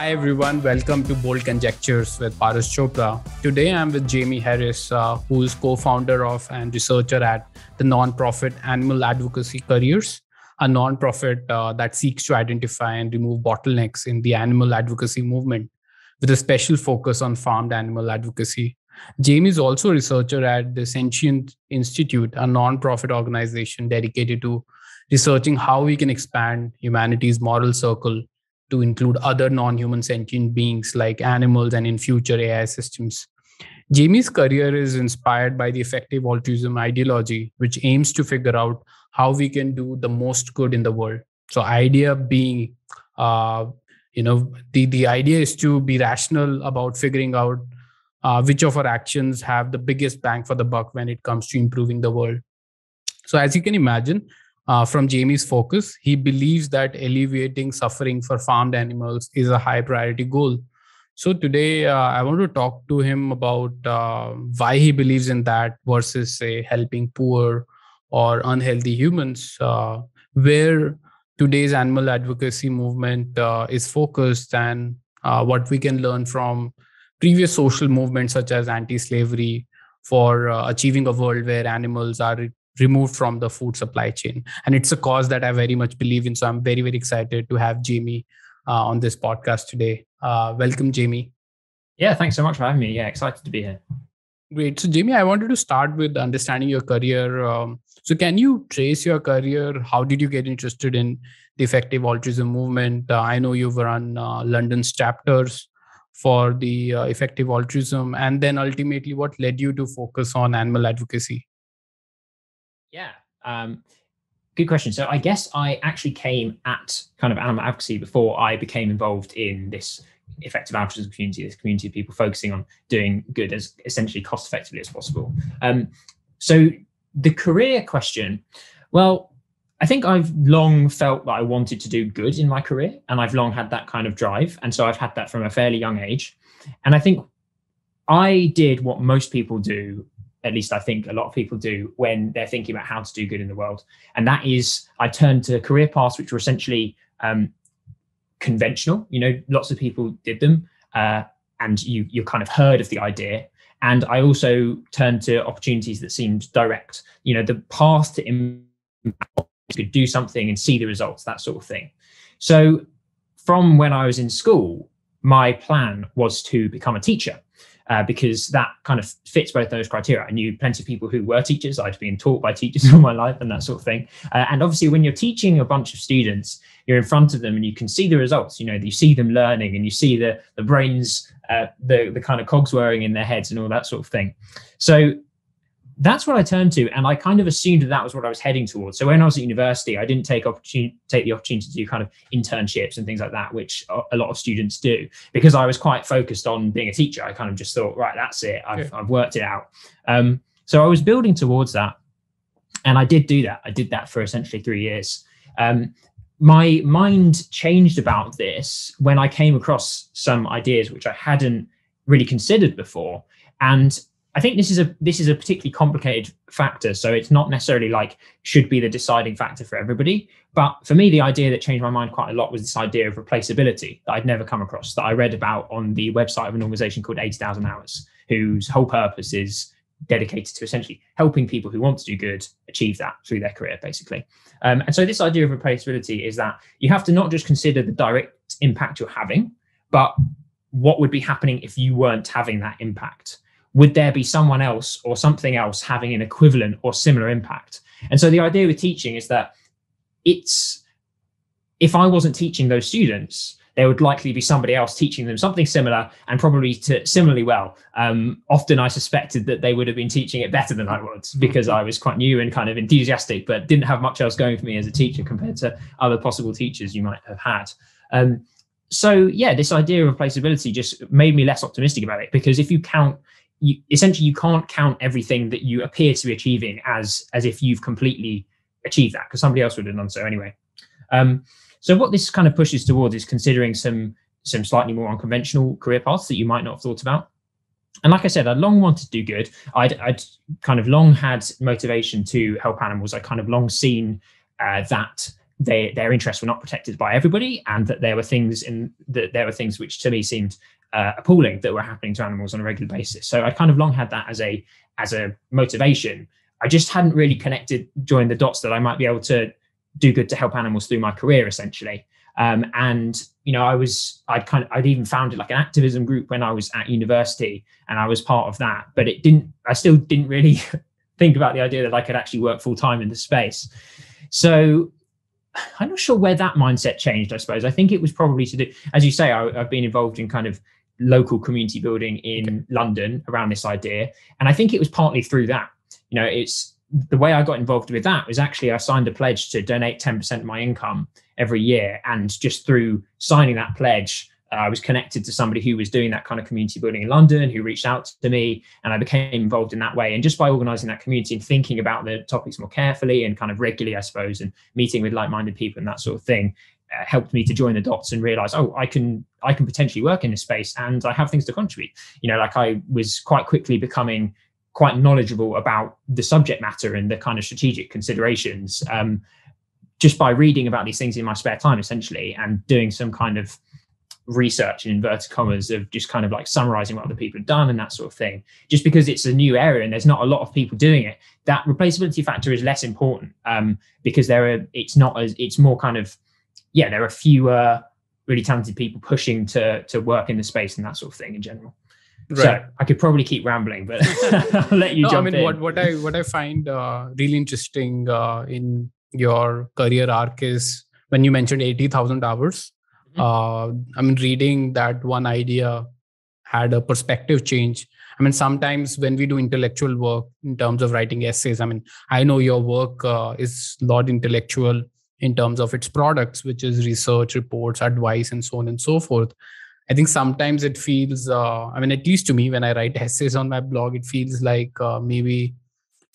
Hi everyone, welcome to Bold Conjectures with Paras Chopra. Today I'm with Jamie Harris, uh, who is co-founder of and researcher at the non-profit Animal Advocacy Careers, a non-profit uh, that seeks to identify and remove bottlenecks in the animal advocacy movement, with a special focus on farmed animal advocacy. Jamie is also a researcher at the Sentience Institute, a non-profit organization dedicated to researching how we can expand humanity's moral circle to include other non-human sentient beings like animals and in future AI systems. Jamie's career is inspired by the effective altruism ideology, which aims to figure out how we can do the most good in the world. So, idea being, uh, you know, the the idea is to be rational about figuring out uh, which of our actions have the biggest bang for the buck when it comes to improving the world. So, as you can imagine, uh, from Jamie's focus, he believes that alleviating suffering for farmed animals is a high priority goal. So today, uh, I want to talk to him about uh, why he believes in that versus, say, helping poor or unhealthy humans, uh, where today's animal advocacy movement uh, is focused, and uh, what we can learn from previous social movements such as anti-slavery for achieving a world where animals are removed from the food supply chain. And it's a cause that I very much believe in. So I'm very, very excited to have Jamie uh, on this podcast today. Uh, welcome, Jamie. Yeah, thanks so much for having me. Yeah, excited to be here. Great. So, Jamie, I wanted to start with understanding your career. Um, so, can you trace your career? How did you get interested in the effective altruism movement? Uh, I know you've run uh, London's chapters for the uh, effective altruism. And then ultimately, what led you to focus on animal advocacy? Yeah. Um, good question. So I guess I actually came at kind of animal advocacy before I became involved in this effective altruism community, this community of people focusing on doing good as essentially cost effectively as possible. Um, so the career question, well, I think I've long felt that I wanted to do good in my career, and I've long had that kind of drive, and so I've had that from a fairly young age. And I think I did what most people do at least I think a lot of people do when they're thinking about how to do good in the world. And that is, I turned to career paths which were essentially um, conventional. You know, lots of people did them, uh, and you you kind of heard of the idea. And I also turned to opportunities that seemed direct. You know, the path to impact, could do something and see the results, that sort of thing. So, from when I was in school, my plan was to become a teacher uh, because that kind of fits both those criteria. I knew plenty of people who were teachers. I'd been taught by teachers all my life and that sort of thing. Uh, and obviously, when you're teaching a bunch of students, you're in front of them and you can see the results. You know, you see them learning and you see the the brains, uh, the the kind of cogs whirring in their heads and all that sort of thing. So that's what I turned to, and I kind of assumed that that was what I was heading towards. So when I was at university, I didn't take opportunity take the opportunity to do kind of internships and things like that, which a lot of students do, because I was quite focused on being a teacher. I kind of just thought, right, that's it. I've, yeah. I've worked it out. Um, so I was building towards that, and I did do that. I did that for essentially three years. Um, my mind changed about this when I came across some ideas which I hadn't really considered before, and I think this is a this is a particularly complicated factor. So it's not necessarily like should be the deciding factor for everybody. But for me, the idea that changed my mind quite a lot was this idea of replaceability that I'd never come across, that I read about on the website of an organization called 80,000 Hours, whose whole purpose is dedicated to essentially helping people who want to do good achieve that through their career, basically. Um, and so this idea of replaceability is that you have to not just consider the direct impact you're having, but what would be happening if you weren't having that impact would there be someone else or something else having an equivalent or similar impact? And so the idea with teaching is that it's if I wasn't teaching those students, there would likely be somebody else teaching them something similar and probably to similarly well. Um, often I suspected that they would have been teaching it better than I would because I was quite new and kind of enthusiastic, but didn't have much else going for me as a teacher compared to other possible teachers you might have had. Um, so yeah, this idea of replaceability just made me less optimistic about it because if you count you essentially you can't count everything that you appear to be achieving as as if you've completely achieved that because somebody else would have done so anyway. Um, so what this kind of pushes towards is considering some some slightly more unconventional career paths that you might not have thought about. And like I said, I long wanted to do good. I'd, I'd kind of long had motivation to help animals. I kind of long seen uh, that they, their interests were not protected by everybody, and that there were things in that there were things which to me seemed uh, appalling that were happening to animals on a regular basis. So I kind of long had that as a as a motivation. I just hadn't really connected, joined the dots that I might be able to do good to help animals through my career, essentially. Um, and you know, I was I'd kind of I'd even founded like an activism group when I was at university, and I was part of that. But it didn't. I still didn't really think about the idea that I could actually work full time in the space. So I'm not sure where that mindset changed. I suppose I think it was probably to do, as you say, I, have been involved in kind of local community building in okay. London around this idea, and I think it was partly through that. You know, it's the way I got involved with that was actually I signed a pledge to donate 10% of my income every year. And just through signing that pledge, uh, I was connected to somebody who was doing that kind of community building in London, who reached out to me, and I became involved in that way. And just by organizing that community and thinking about the topics more carefully and kind of regularly, I suppose, and meeting with like minded people and that sort of thing, helped me to join the dots and realize oh i can i can potentially work in this space and i have things to contribute you know like i was quite quickly becoming quite knowledgeable about the subject matter and the kind of strategic considerations um, just by reading about these things in my spare time, essentially, and doing some kind of research in inverted commas of just kind of like summarizing what other people have done and that sort of thing. Just because it's a new area and there's not a lot of people doing it, that replaceability factor is less important um, because there are. It's not as. It's more kind of yeah. There are fewer really talented people pushing to to work in the space and that sort of thing in general. Right. So I could probably keep rambling, but I'll let you no, jump I mean, in. what what I what I find uh, really interesting uh, in your career arc is when you mentioned eighty thousand hours. Mm-hmm. Uh, I mean, reading that one idea had a perspective change. I mean, sometimes when we do intellectual work in terms of writing essays, I mean, I know your work uh, is a lot intellectual in terms of its products, which is research, reports, advice, and so on and so forth. I think sometimes it feels, uh, I mean, at least to me, when I write essays on my blog, it feels like uh, maybe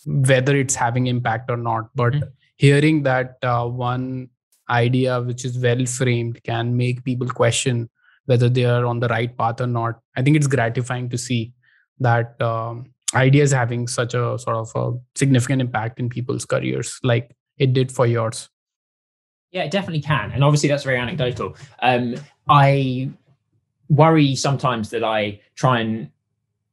whether it's having impact or not. But mm-hmm. hearing that uh, one idea, which is well framed, can make people question whether they are on the right path or not. I think it's gratifying to see that um, ideas having such a sort of a significant impact in people's careers, like it did for yours. Yeah, it definitely can. And obviously, that's very anecdotal. Um, I worry sometimes that I try and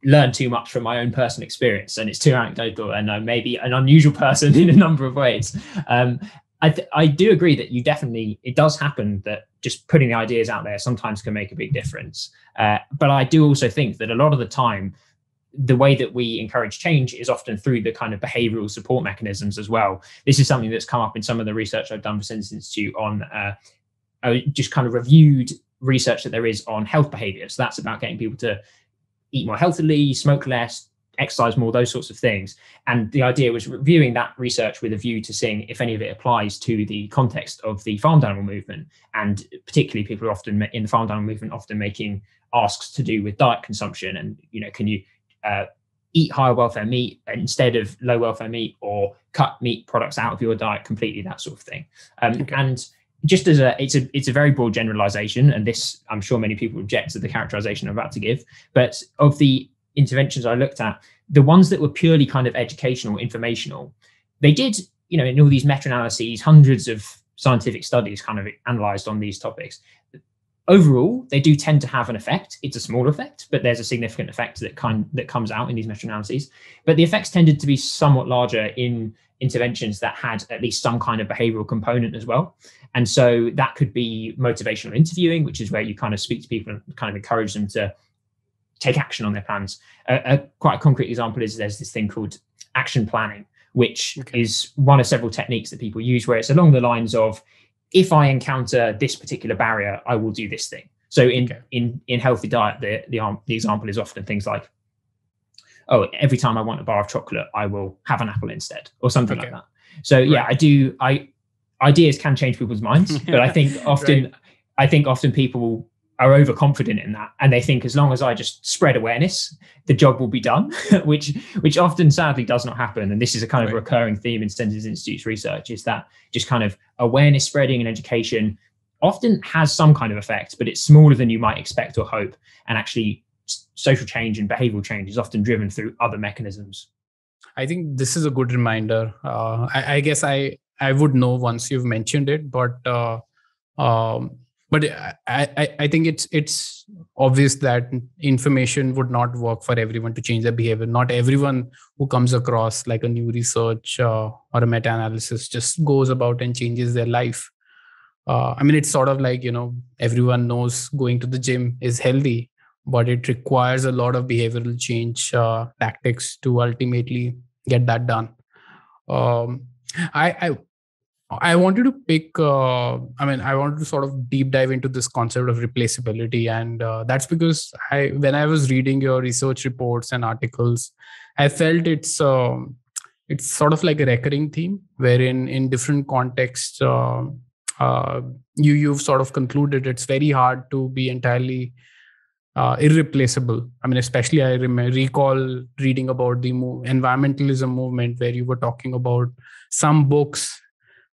learn too much from my own personal experience and it's too anecdotal and I'm maybe an unusual person in a number of ways. Um, I, th- I do agree that you definitely, it does happen that just putting the ideas out there sometimes can make a big difference. Uh, but I do also think that a lot of the time, the way that we encourage change is often through the kind of behavioral support mechanisms as well. This is something that's come up in some of the research I've done for Sentience Institute on uh, I just kind of reviewed research that there is on health behavior. So that's about getting people to eat more healthily, smoke less, exercise more, those sorts of things. And the idea was reviewing that research with a view to seeing if any of it applies to the context of the farm animal movement. And particularly people are often in the farm animal movement, often making asks to do with diet consumption. And, you know, can you uh, eat higher welfare meat instead of low welfare meat or cut meat products out of your diet completely, that sort of thing. Um, okay. And just as a it's a it's a very broad generalization and this i'm sure many people object to the characterization i'm about to give but of the interventions i looked at the ones that were purely kind of educational informational they did you know in all these meta-analyses hundreds of scientific studies kind of analyzed on these topics overall they do tend to have an effect. It's a small effect but there's a significant effect that kind that comes out in these meta-analyses but the effects tended to be somewhat larger in interventions that had at least some kind of behavioral component as well. And so that could be motivational interviewing which is where you kind of speak to people and kind of encourage them to take action on their plans. A, a quite a concrete example is there's this thing called action planning which okay. is one of several techniques that people use where it's along the lines of if I encounter this particular barrier, I will do this thing. So in okay. in in healthy diet, the the the example is often things like, oh, every time I want a bar of chocolate, I will have an apple instead, or something okay. like that. So right. yeah, I do. I ideas can change people's minds, but I think often, right. I think often people are overconfident in that and they think as long as i just spread awareness the job will be done which which often sadly does not happen. And this is a kind right. of recurring theme in Sentience Institute's research is that just kind of awareness spreading and education often has some kind of effect but it's smaller than you might expect or hope. And actually social change and behavioral change is often driven through other mechanisms. I think this is a good reminder. Uh, I, I guess i I would know once you've mentioned it, but uh, um, but I, I, think it's it's obvious that information would not work for everyone to change their behavior. Not everyone who comes across like a new research uh, or a meta-analysis just goes about and changes their life. Uh, I mean, it's sort of like you know everyone knows going to the gym is healthy, but it requires a lot of behavioral change uh, tactics to ultimately get that done. Um, I, I I wanted to pick. Uh, I mean, I wanted to sort of deep dive into this concept of replaceability, and uh, that's because I, when I was reading your research reports and articles, I felt it's uh, it's sort of like a recurring theme, wherein in different contexts, uh, uh, you you've sort of concluded it's very hard to be entirely uh, irreplaceable. I mean, especially I rem- recall reading about the mo- environmentalism movement, where you were talking about some books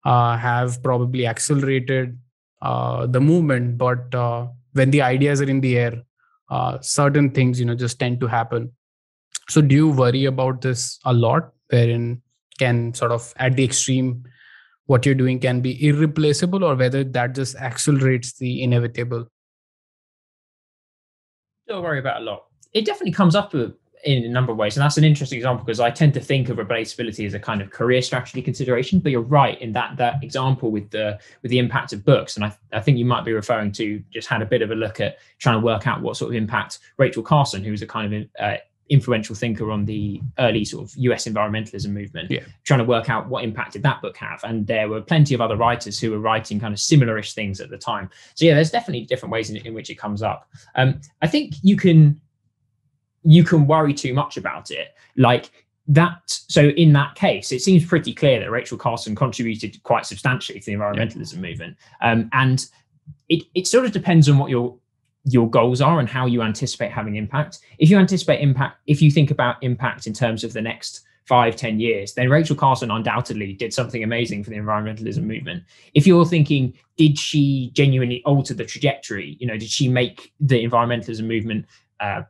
uh, have probably accelerated uh, the movement but uh, when the ideas are in the air uh, certain things you know just tend to happen. So do you worry about this a lot wherein can sort of at the extreme what you're doing can be irreplaceable or whether that just accelerates the inevitable? Don't worry about a lot. It definitely comes up in a number of ways. And that's an interesting example because I tend to think of replaceability as a kind of career strategy consideration. But you're right in that that example with the with the impact of books. And I, I think you might be referring to just had a bit of a look at trying to work out what sort of impact Rachel Carson, who's a kind of uh, influential thinker on the early sort of US environmentalism movement, yeah. trying to work out what impact did that book have. And there were plenty of other writers who were writing kind of similarish things at the time. So yeah, there's definitely different ways in, in which it comes up. Um, I think you can you can worry too much about it. Like that. So in that case, it seems pretty clear that Rachel Carson contributed quite substantially to the environmentalism movement. Um, and it, it sort of depends on what your your goals are and how you anticipate having impact. If you anticipate impact, if you think about impact in terms of the next five, ten years, then Rachel Carson undoubtedly did something amazing for the environmentalism movement. If you're thinking, did she genuinely alter the trajectory? You know, did she make the environmentalism movement uh,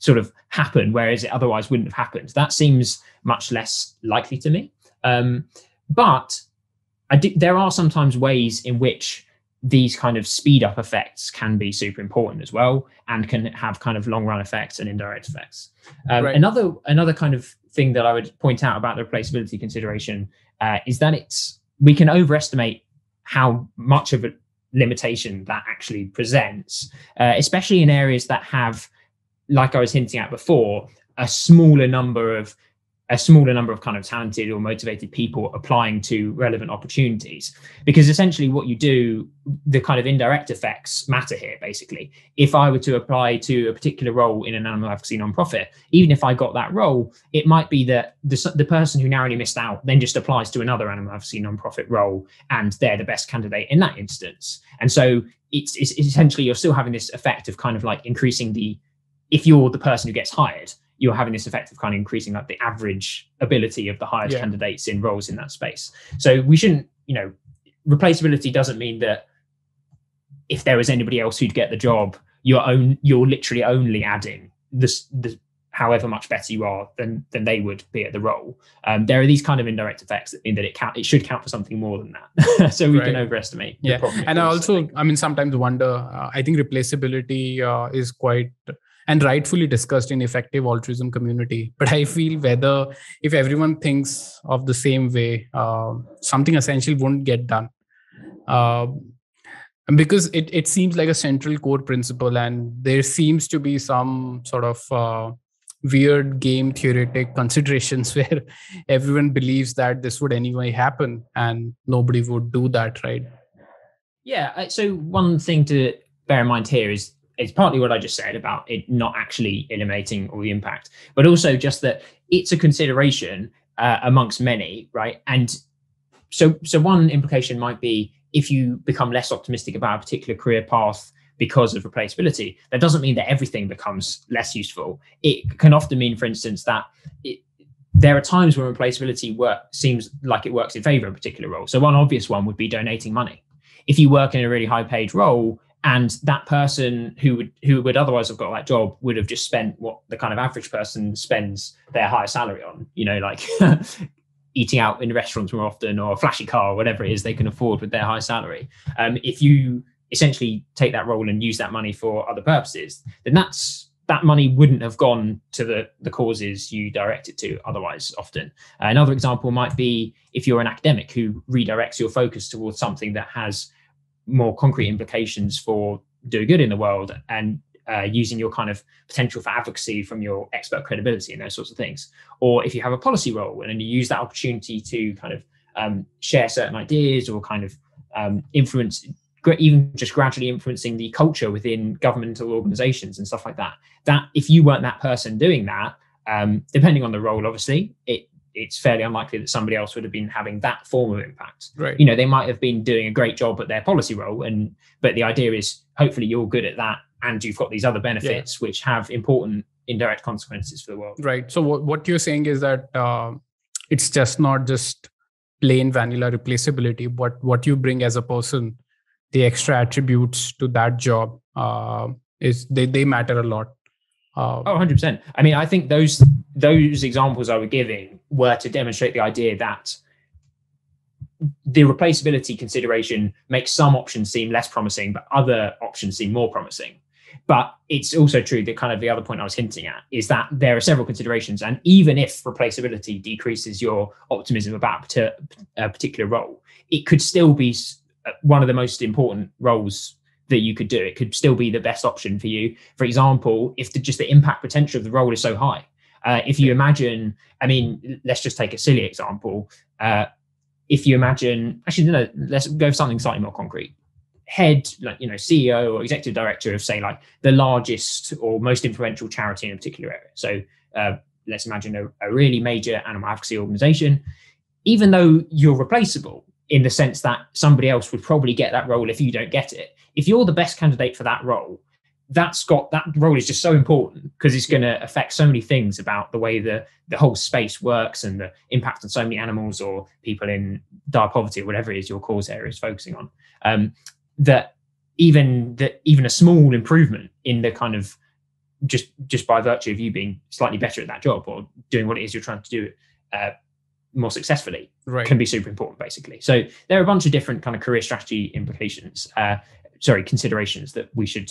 sort of happen, whereas it otherwise wouldn't have happened. That seems much less likely to me. Um, but I do, there are sometimes ways in which these kind of speed up effects can be super important as well and can have kind of long run effects and indirect effects um, right. another another kind of thing that i would point out about the replaceability consideration uh, is that it's we can overestimate how much of a limitation that actually presents uh, especially in areas that have like I was hinting at before, a smaller number of a smaller number of kind of talented or motivated people applying to relevant opportunities. Because essentially what you do the kind of indirect effects matter here basically. If i were to apply to a particular role in an animal advocacy nonprofit even if i got that role it might be that the, the person who narrowly missed out then just applies to another animal advocacy nonprofit role and they're the best candidate in that instance. And so it's, it's essentially you're still having this effect of kind of like increasing the if you're the person who gets hired, you're having this effect of kind of increasing like the average ability of the hired yeah. candidates in roles in that space. So we shouldn't, you know, replaceability doesn't mean that if there was anybody else who'd get the job, you're own you're literally only adding this the however much better you are than than they would be at the role. Um, there are these kind of indirect effects that mean that it count it should count for something more than that. so we right. can overestimate. Yeah, and I also I mean sometimes wonder. Uh, I think replaceability uh, is quite and rightfully discussed in effective altruism community. But i feel whether if everyone thinks of the same way uh, something essential won't get done. Uh, because it, it seems like a central core principle and there seems to be some sort of uh, weird game theoretic considerations where everyone believes that this would anyway happen and nobody would do that right? Yeah so one thing to bear in mind here is it's partly what I just said about it not actually eliminating all the impact, but also just that it's a consideration uh, amongst many, right? And so, so one implication might be if you become less optimistic about a particular career path because of replaceability, that doesn't mean that everything becomes less useful. It can often mean, for instance, that it, there are times when replaceability work seems like it works in favor of a particular role. So one obvious one would be donating money. If you work in a really high paid role and that person who would who would otherwise have got that job would have just spent what the kind of average person spends their higher salary on you know like eating out in restaurants more often or a flashy car or whatever it is they can afford with their high salary. Um, if you essentially take that role and use that money for other purposes, then that's that money wouldn't have gone to the, the causes you direct it to otherwise often. Another example might be if you're an academic who redirects your focus towards something that has more concrete implications for doing good in the world and uh, using your kind of potential for advocacy from your expert credibility and those sorts of things. Or if you have a policy role and then you use that opportunity to kind of um, share certain ideas or kind of um, influence even just gradually influencing the culture within governmental organizations and stuff like that that if you weren't that person doing that um, depending on the role obviously it it's fairly unlikely that somebody else would have been having that form of impact. Right. You know they might have been doing a great job at their policy role and but the idea is hopefully you're good at that and you've got these other benefits yeah. which have important indirect consequences for the world. Right. So what, what you're saying is that uh, it's just not just plain vanilla replaceability but what you bring as a person the extra attributes to that job uh, is they, they matter a lot. Um, oh 100% i mean i think those those examples i was giving were to demonstrate the idea that the replaceability consideration makes some options seem less promising but other options seem more promising but it's also true that kind of the other point i was hinting at is that there are several considerations and even if replaceability decreases your optimism about a particular role it could still be uh, one of the most important roles that you could do. It could still be the best option for you. For example, if the, just the impact potential of the role is so high. Uh, if you imagine, I mean, let's just take a silly example. Uh, if you imagine, actually, no, let's go for something slightly more concrete. Head, like you know, CEO or executive director of, say, like the largest or most influential charity in a particular area. So uh, let's imagine a, a really major animal advocacy organization. Even though you're replaceable, in the sense that somebody else would probably get that role if you don't get it. If you're the best candidate for that role, that's got that role is just so important because it's going to affect so many things about the way the the whole space works and the impact on so many animals or people in dire poverty or whatever it is your cause area is focusing on. Um, that even that even a small improvement in the kind of just just by virtue of you being slightly better at that job or doing what it is you're trying to do uh, more successfully right. can be super important basically so there are a bunch of different kind of career strategy implications uh, sorry considerations that we should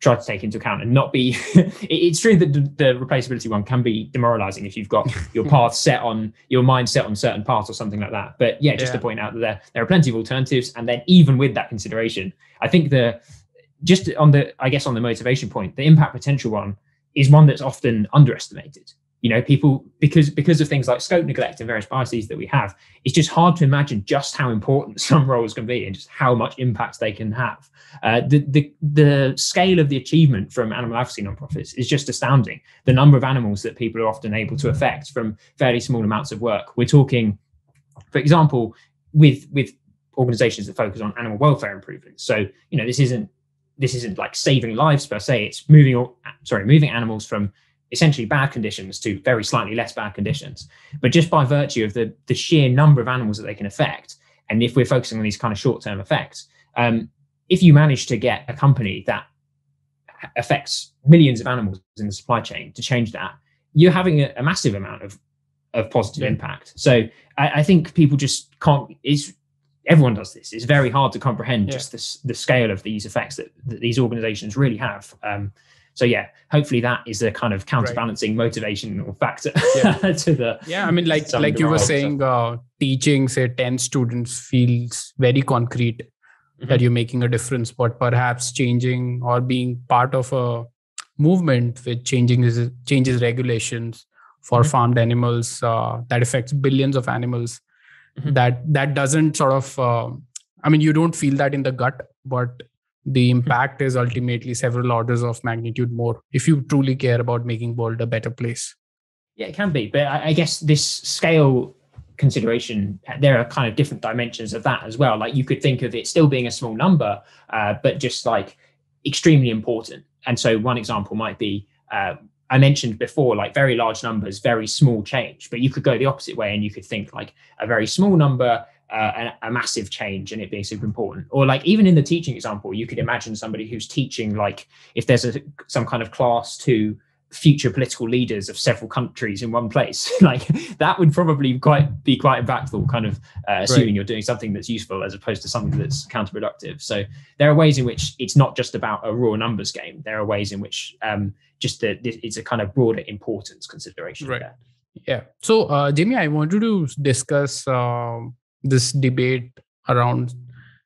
try to take into account and not be it's true that the, replaceability one can be demoralizing if you've got your path set on your mind set on certain paths or something like that. But yeah just yeah. to point out that there, there are plenty of alternatives. And then even with that consideration i think the just on the i guess on the motivation point the impact potential one is one that's often underestimated you know people because because of things like scope neglect and various biases that we have it's just hard to imagine just how important some roles can be and just how much impact they can have. Uh, the, the the scale of the achievement from animal advocacy nonprofits is just astounding. The number of animals that people are often able to affect from fairly small amounts of work. We're talking for example with with organizations that focus on animal welfare improvements. So you know this isn't this isn't like saving lives per se. It's moving sorry moving animals from essentially bad conditions to very slightly less bad conditions. But just by virtue of the, the sheer number of animals that they can affect, and if we're focusing on these kind of short term effects, um, if you manage to get a company that affects millions of animals in the supply chain to change that, you're having a, a massive amount of, of positive yeah. impact. So I, I, think people just can't, it's, everyone does this. It's very hard to comprehend yeah. just this, the scale of these effects that, that these organizations really have. Um, so yeah hopefully that is a kind of counterbalancing right. motivational factor yeah. to the yeah i mean like like you were saying uh, teaching say 10 students feels very concrete mm-hmm. that you're making a difference but perhaps changing or being part of a movement which changing is changes regulations for mm-hmm. farmed animals uh, that affects billions of animals mm-hmm. that that doesn't sort of uh, i mean you don't feel that in the gut but the impact is ultimately several orders of magnitude more if you truly care about making world a better place. Yeah it can be but i guess this scale consideration there are kind of different dimensions of that as well. Like you could think of it still being a small number uh, but just like extremely important. And so one example might be uh, I mentioned before, like very large numbers, very small change, but you could go the opposite way and you could think like a very small number, uh, a, a, massive change and it being super important. Or like even in the teaching example you could imagine somebody who's teaching like if there's a some kind of class to future political leaders of several countries in one place like that would probably quite be quite impactful kind of uh, assuming right. you're doing something that's useful as opposed to something that's counterproductive. So there are ways in which it's not just about a raw numbers game. There are ways in which um, just that it's a kind of broader importance consideration right. there. yeah. So uh, jamie i wanted to discuss uh, this debate around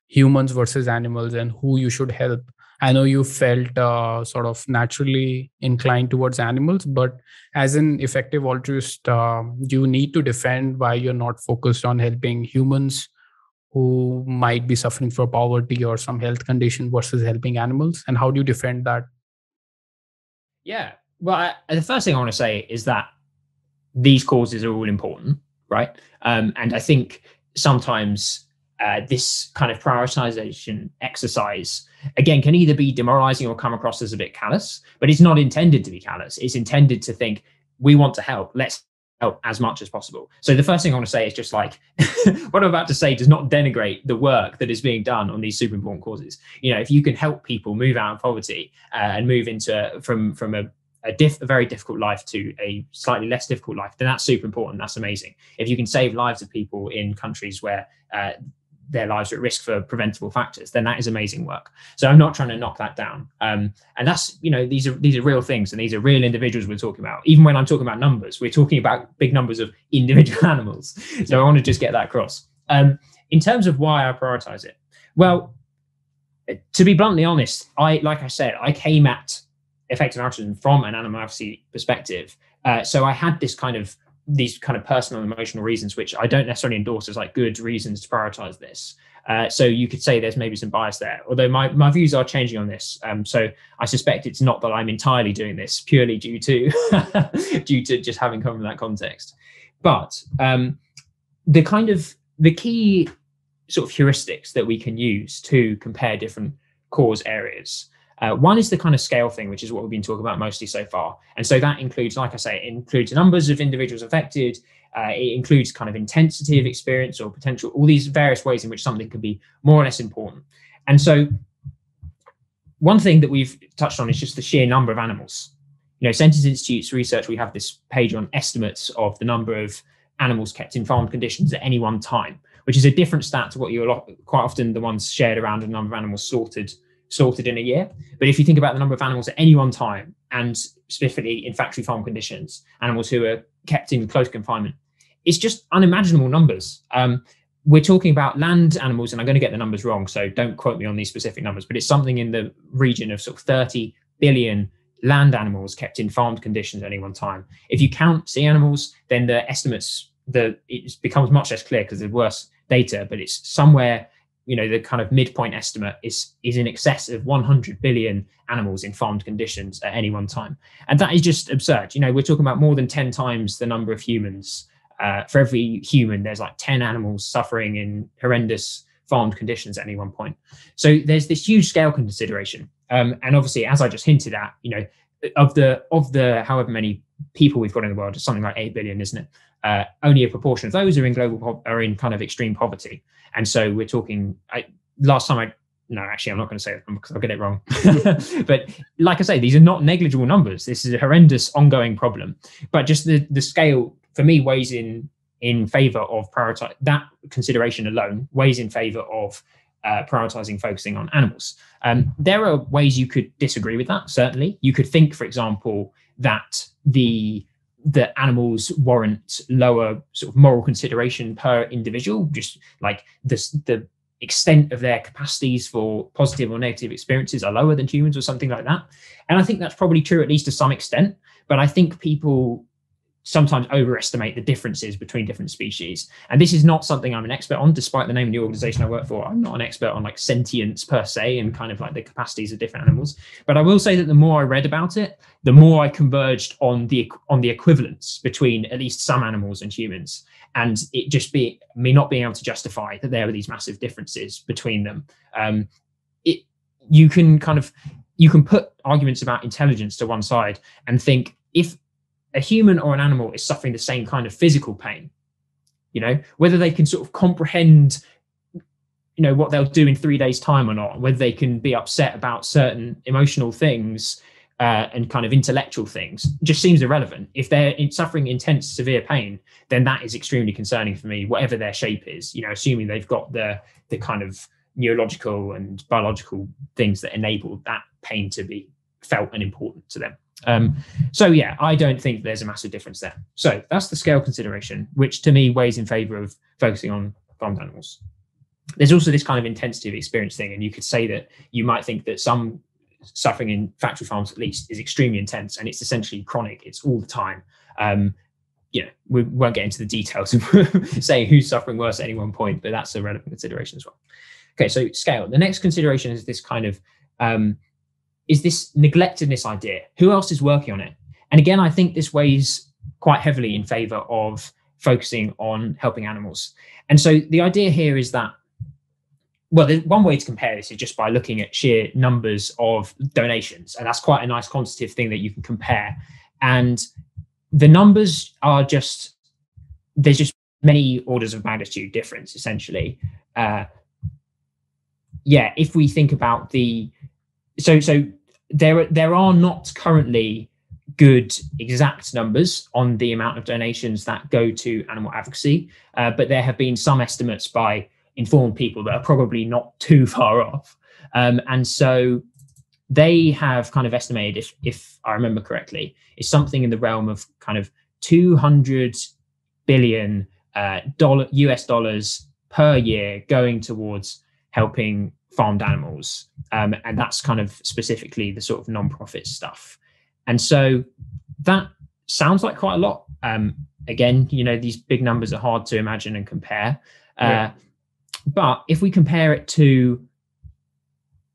humans versus animals and who you should help I know you felt uh, sort of naturally inclined towards animals, but as an effective altruist, uh, you need to defend why you're not focused on helping humans who might be suffering from poverty or some health condition versus helping animals. And how do you defend that? Yeah. Well, I, the first thing I want to say is that these causes are all important, right? Um, and I think sometimes uh, this kind of prioritization exercise again can either be demoralizing or come across as a bit callous but it's not intended to be callous. It's intended to think we want to help. Let's help as much as possible. So the first thing i want to say is just like what i'm about to say does not denigrate the work that is being done on these super important causes. You know if you can help people move out of poverty uh, and move into from from a a, diff, a very difficult life to a slightly less difficult life, then that's super important. That's amazing. If you can save lives of people in countries where uh, their lives are at risk for preventable factors, then that is amazing work. So I'm not trying to knock that down. Um, and that's you know these are these are real things and these are real individuals we're talking about. Even when I'm talking about numbers, we're talking about big numbers of individual animals. So I want to just get that across. Um, in terms of why I prioritize it, well, to be bluntly honest, I like I said, I came at effective altruism from an animal advocacy perspective. Uh, so I had this kind of these kind of personal emotional reasons, which I don't necessarily endorse as like good reasons to prioritize this. Uh, so you could say there's maybe some bias there, although my, my views are changing on this. Um, so I suspect it's not that I'm entirely doing this purely due to due to just having come from that context. But um, the kind of the key sort of heuristics that we can use to compare different cause areas uh, one is the kind of scale thing, which is what we've been talking about mostly so far. And so that includes, like I say, it includes numbers of individuals affected. Uh, it includes kind of intensity of experience or potential, all these various ways in which something can be more or less important. And so one thing that we've touched on is just the sheer number of animals. You know, Sentience Institute's research, we have this page on estimates of the number of animals kept in farmed conditions at any one time, which is a different stat to what you're quite often the ones shared around the number of animals slaughtered slaughtered in a year. But if you think about the number of animals at any one time, and specifically in factory farm conditions, animals who are kept in close confinement, it's just unimaginable numbers. Um, we're talking about land animals, and I'm going to get the numbers wrong, so don't quote me on these specific numbers, but it's something in the region of sort of 30 billion land animals kept in farmed conditions at any one time. If you count sea animals, then the estimates the it becomes much less clear because there's worse data, but it's somewhere you know the kind of midpoint estimate is is in excess of 100 billion animals in farmed conditions at any one time. And that is just absurd. You know we're talking about more than 10 times the number of humans. Uh, for every human there's like 10 animals suffering in horrendous farmed conditions at any one point. So there's this huge scale consideration. Um, and obviously as i just hinted at you know of the of the however many people we've got in the world, it's something like eight billion, isn't it? Uh, only a proportion of those are in global are in kind of extreme poverty, and so we're talking. I, last time I no, actually, I'm not going to say because I'll get it wrong. but like I say, these are not negligible numbers. This is a horrendous ongoing problem. But just the the scale for me weighs in in favor of prioritize that consideration alone weighs in favor of uh, prioritizing focusing on animals. Um, there are ways you could disagree with that. Certainly, you could think, for example, that the the animals warrant lower sort of moral consideration per individual, just like this the extent of their capacities for positive or negative experiences are lower than humans or something like that. And I think that's probably true at least to some extent. But I think people sometimes overestimate the differences between different species. And this is not something I'm an expert on, despite the name of the organization I work for. I'm not an expert on like sentience per se and kind of like the capacities of different animals. But I will say that the more I read about it, the more I converged on the on the equivalence between at least some animals and humans. And it just be me not being able to justify that there are these massive differences between them. Um, it you can kind of you can put arguments about intelligence to one side and think if a human or an animal is suffering the same kind of physical pain you know whether they can sort of comprehend you know what they'll do in three days time or not whether they can be upset about certain emotional things uh, and kind of intellectual things just seems irrelevant. If they're in suffering intense, severe pain, then that is extremely concerning for me, whatever their shape is. You know, assuming they've got the the kind of neurological and biological things that enable that pain to be felt and important to them. Um, so yeah, I don't think there's a massive difference there. So that's the scale consideration, which to me weighs in favour of focusing on farmed animals. There's also this kind of intensity of experience thing, and you could say that you might think that some suffering in factory farms, at least, is extremely intense, and it's essentially chronic. It's all the time. Um, you know, we won't get into the details of saying who's suffering worse at any one point, but that's a relevant consideration as well. Okay, so scale. The next consideration is this kind of um, is this neglectedness idea. Who else is working on it? And again, I think this weighs quite heavily in favor of focusing on helping animals. And so the idea here is that, well, one way to compare this is just by looking at sheer numbers of donations. And that's quite a nice quantitative thing that you can compare. And the numbers are just, there's just many orders of magnitude difference, essentially. Uh, yeah, if we think about the, so, so there there are not currently good exact numbers on the amount of donations that go to animal advocacy, uh, but there have been some estimates by informed people that are probably not too far off. Um, and so they have kind of estimated, if, if I remember correctly, is something in the realm of kind of 200 billion uh, dollar US dollars per year going towards helping farmed animals. Um, and that's kind of specifically the sort of non-profit stuff. And so that sounds like quite a lot. Um, again, you know, these big numbers are hard to imagine and compare. Uh, yeah. But if we compare it to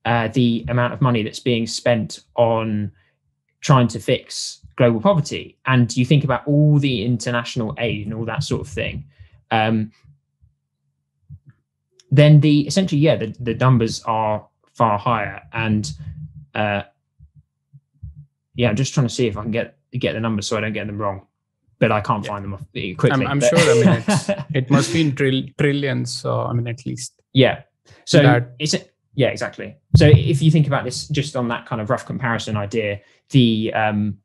uh, the amount of money that's being spent on trying to fix global poverty, and you think about all the international aid and all that sort of thing, um, then the essentially yeah the, the numbers are far higher. And uh yeah i'm just trying to see if i can get get the numbers so i don't get them wrong. But i can't yeah. find them quickly i'm, I'm sure i mean it must be in trill- trillions so i mean at least. Yeah. So that, it's yeah exactly. So if you think about this just on that kind of rough comparison idea the um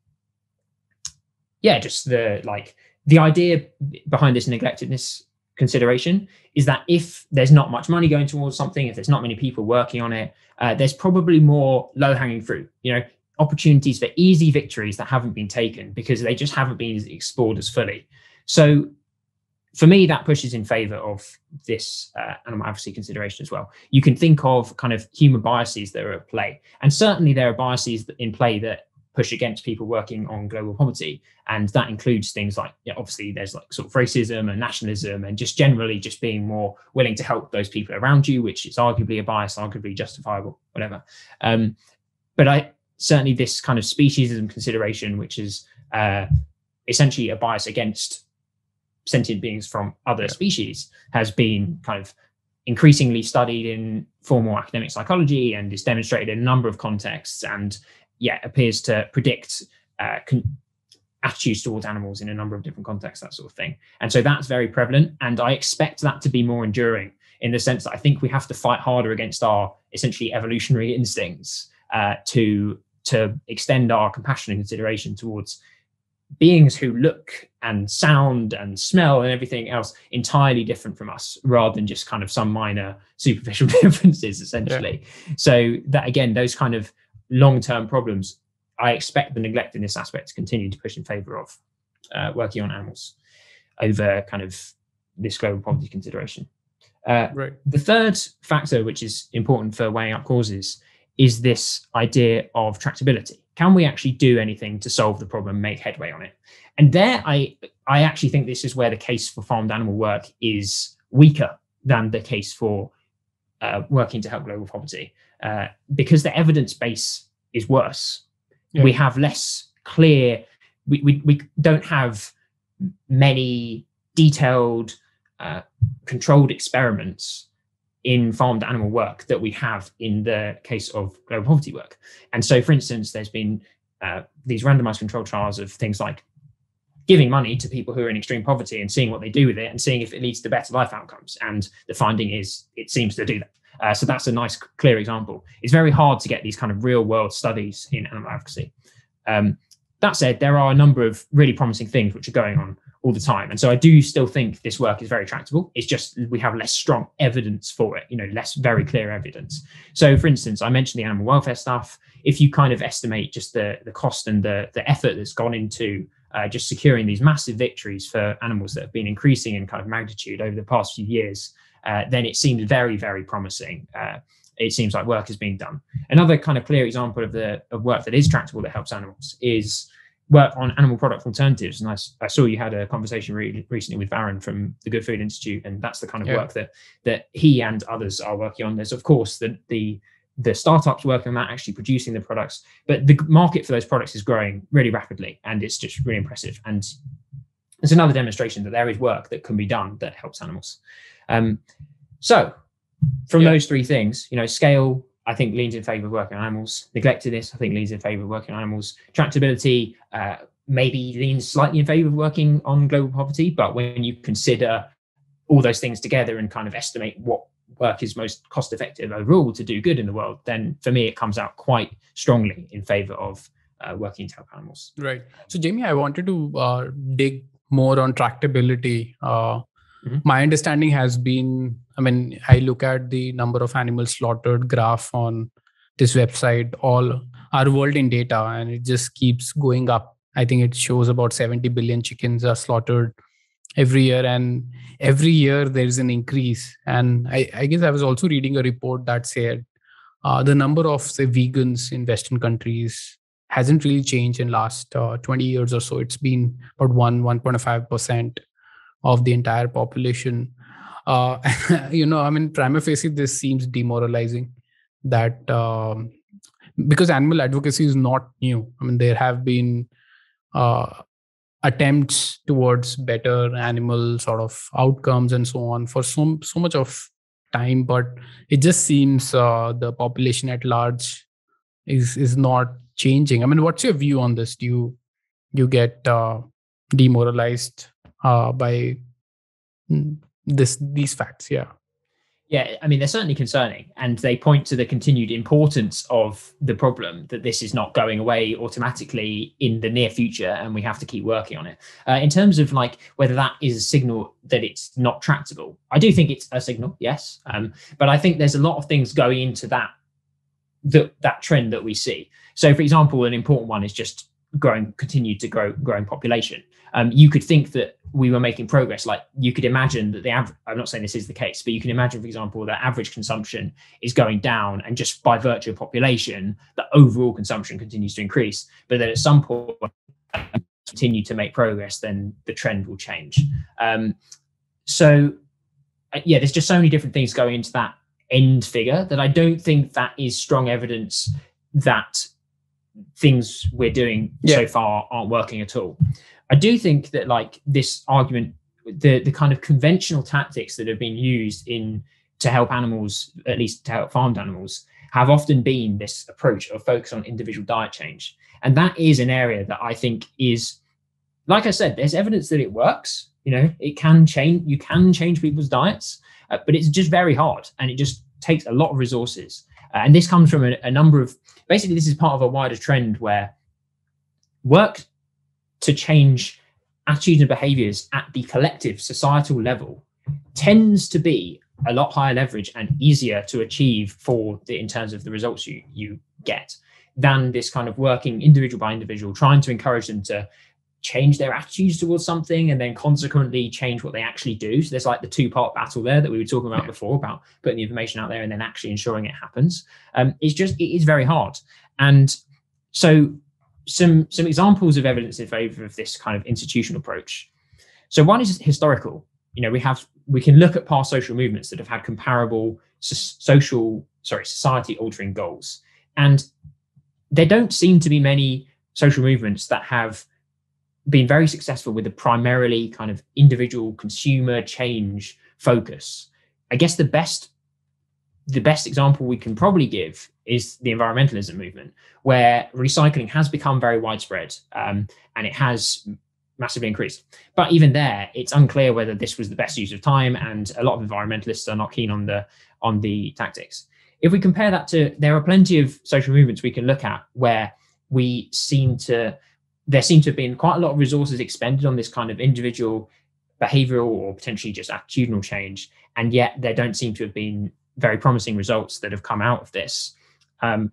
yeah just the like the idea behind this neglectedness consideration is that if there's not much money going towards something, if there's not many people working on it, uh, there's probably more low hanging fruit, you know, opportunities for easy victories that haven't been taken because they just haven't been explored as fully. So for me, that pushes in favor of this uh, animal advocacy consideration as well. You can think of kind of human biases that are at play. And certainly there are biases in play that push against people working on global poverty. And that includes things like, you know, obviously, there's like sort of racism and nationalism and just generally just being more willing to help those people around you, which is arguably a bias, arguably justifiable, whatever. Um, but I certainly this kind of speciesism consideration, which is uh, essentially a bias against sentient beings from other species, has been kind of increasingly studied in formal academic psychology and is demonstrated in a number of contexts and yeah, appears to predict uh, con- attitudes towards animals in a number of different contexts, that sort of thing. And so that's very prevalent. And I expect that to be more enduring in the sense that I think we have to fight harder against our essentially evolutionary instincts uh, to to extend our compassion and consideration towards beings who look and sound and smell and everything else entirely different from us rather than just kind of some minor superficial differences essentially yeah. so that again those kind of long-term problems, I expect the neglect in this aspect to continue to push in favor of uh, working on animals over kind of this global poverty consideration. Uh, right. The third factor, which is important for weighing up causes, is this idea of tractability. Can we actually do anything to solve the problem, make headway on it? And there, I I actually think this is where the case for farmed animal work is weaker than the case for uh, working to help global poverty. Uh, because the evidence base is worse. Yeah. We have less clear, we, we, we don't have many detailed, uh, controlled experiments in farmed animal work that we have in the case of global poverty work. And so, for instance, there's been uh, these randomized control trials of things like giving money to people who are in extreme poverty and seeing what they do with it and seeing if it leads to better life outcomes. And the finding is it seems to do that. Uh, so that's a nice, clear example. It's very hard to get these kind of real world studies in animal advocacy. Um, that said, there are a number of really promising things which are going on all the time. And so I do still think this work is very tractable. It's just we have less strong evidence for it, you know, less very clear evidence. So for instance, I mentioned the animal welfare stuff. If you kind of estimate just the, the cost and the, the effort that's gone into uh, just securing these massive victories for animals that have been increasing in kind of magnitude over the past few years, uh, then it seems very, very promising. Uh, it seems like work is being done. Another kind of clear example of the of work that is tractable that helps animals is work on animal product alternatives. And I, I saw you had a conversation re- recently with Varun from the Good Food Institute, and that's the kind of yeah. work that that he and others are working on. There's of course the the the startups working on that, actually producing the products, but the market for those products is growing really rapidly, and it's just really impressive. And it's another demonstration that there is work that can be done that helps animals. Um, so, from yeah. those three things, you know, scale, I think leans in favor of working animals. Neglectedness, I think leans in favor of working animals. Tractability, uh, maybe leans slightly in favor of working on global poverty. But when you consider all those things together and kind of estimate what work is most cost effective overall to do good in the world, then for me, it comes out quite strongly in favor of uh, working to help animals. Right. So, Jamie, I wanted to uh, dig more on tractability. Uh, mm-hmm. My understanding has been I mean, I look at the number of animals slaughtered graph on this website, all our world in data, and it just keeps going up. I think it shows about 70 billion chickens are slaughtered every year, and every year there's an increase. And I, I guess I was also reading a report that said uh, the number of say vegans in Western countries hasn't really changed in last uh, 20 years or so. It's been about one 1.5 percent of the entire population uh, you know, I mean, prima facie, this seems demoralizing that um, because animal advocacy is not new. I mean, there have been uh, attempts towards better animal sort of outcomes and so on for so so much of time, but it just seems uh, the population at large is is not changing. I mean, what's your view on this? Do you you get uh, demoralized uh, by mm, this these facts yeah. Yeah i mean they're certainly concerning and they point to the continued importance of the problem that this is not going away automatically in the near future and we have to keep working on it. Uh, in terms of like whether that is a signal that it's not tractable i do think it's a signal yes um, but i think there's a lot of things going into that that that trend that we see. So for example an important one is just growing continued to grow growing population um, you could think that we were making progress. Like you could imagine that the average, I'm not saying this is the case, but you can imagine, for example, that average consumption is going down and just by virtue of population, the overall consumption continues to increase. But then at some point, continue to make progress, then the trend will change. Um, so, uh, yeah, there's just so many different things going into that end figure that I don't think that is strong evidence that things we're doing yeah. so far aren't working at all. I do think that like this argument, the the kind of conventional tactics that have been used in to help animals, at least to help farmed animals, have often been this approach of focus on individual diet change. And that is an area that I think is, like I said, there's evidence that it works. You know, it can change. You can change people's diets, uh, but it's just very hard, and it just takes a lot of resources. Uh, and this comes from a, a number of basically this is part of a wider trend where work to change attitudes and behaviors at the collective societal level tends to be a lot higher leverage and easier to achieve for the in terms of the results you you get than this kind of working individual by individual trying to encourage them to change their attitudes towards something and then consequently change what they actually do. So there's like the two part battle there that we were talking about yeah. before about putting the information out there and then actually ensuring it happens. Um, it's just it is very hard. And so some some examples of evidence in favor of this kind of institutional approach. So one is historical. You know, we have we can look at past social movements that have had comparable social, sorry, society altering goals, and there don't seem to be many social movements that have been very successful with a primarily kind of individual consumer change focus. I guess the best the best example we can probably give is the environmentalism movement, where recycling has become very widespread um, and it has massively increased. But even there, it's unclear whether this was the best use of time, and a lot of environmentalists are not keen on the on the tactics. If we compare that to, there are plenty of social movements we can look at where we seem to there seem to have been quite a lot of resources expended on this kind of individual behavioral or potentially just attitudinal change, and yet there don't seem to have been very promising results that have come out of this. Um,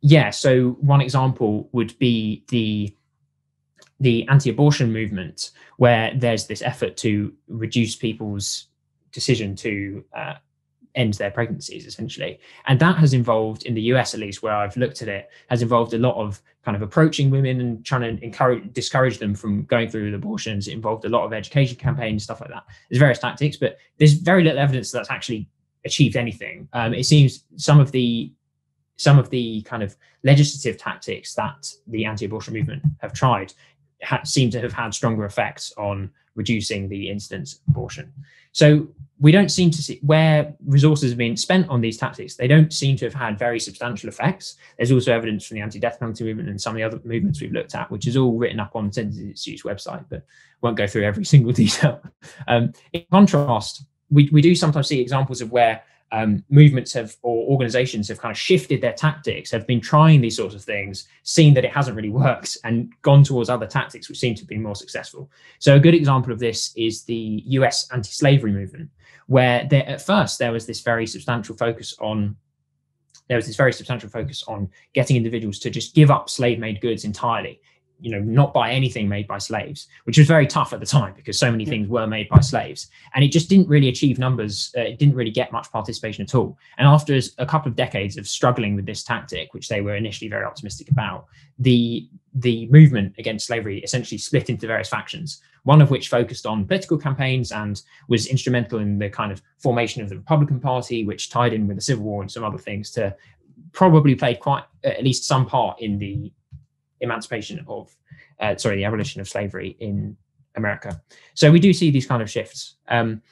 yeah, so one example would be the the anti-abortion movement, where there's this effort to reduce people's decision to uh, end their pregnancies essentially. And that has involved in the us at least where i've looked at it has involved a lot of kind of approaching women and trying to encourage discourage them from going through abortions. It involved a lot of education campaigns stuff like that. There's various tactics but there's very little evidence that's actually achieved anything um, it seems some of the some of the kind of legislative tactics that the anti-abortion movement have tried ha- seem to have had stronger effects on reducing the incidence of abortion so we don't seem to see where resources have been spent on these tactics. They don't seem to have had very substantial effects. There's also evidence from the anti-death penalty movement and some of the other movements we've looked at, which is all written up on the Institute's website, but won't go through every single detail. Um, in contrast, we, we do sometimes see examples of where um, movements have or organizations have kind of shifted their tactics, have been trying these sorts of things, seen that it hasn't really worked, and gone towards other tactics which seem to be more successful. So a good example of this is the US anti-slavery movement, where there, at first there was this very substantial focus on there was this very substantial focus on getting individuals to just give up slave-made goods entirely you know not buy anything made by slaves which was very tough at the time because so many things were made by slaves. And it just didn't really achieve numbers uh, it didn't really get much participation at all. And after a couple of decades of struggling with this tactic which they were initially very optimistic about the the movement against slavery essentially split into various factions one of which focused on political campaigns and was instrumental in the kind of formation of the republican party which tied in with the civil war and some other things to probably played quite at least some part in the emancipation of, uh, sorry, the abolition of slavery in America. So we do see these kind of shifts. Um,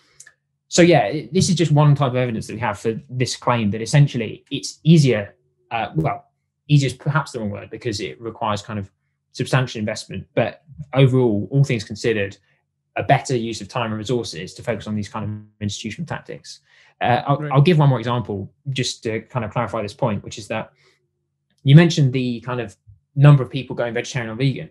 so yeah, this is just one type of evidence that we have for this claim that essentially it's easier. Uh, well, easier is perhaps the wrong word because it requires kind of substantial investment. But overall, all things considered, a better use of time and resources to focus on these kind of institutional tactics. Uh, I'll, right. I'll, give one more example just to kind of clarify this point, which is that you mentioned the kind of number of people going vegetarian or vegan.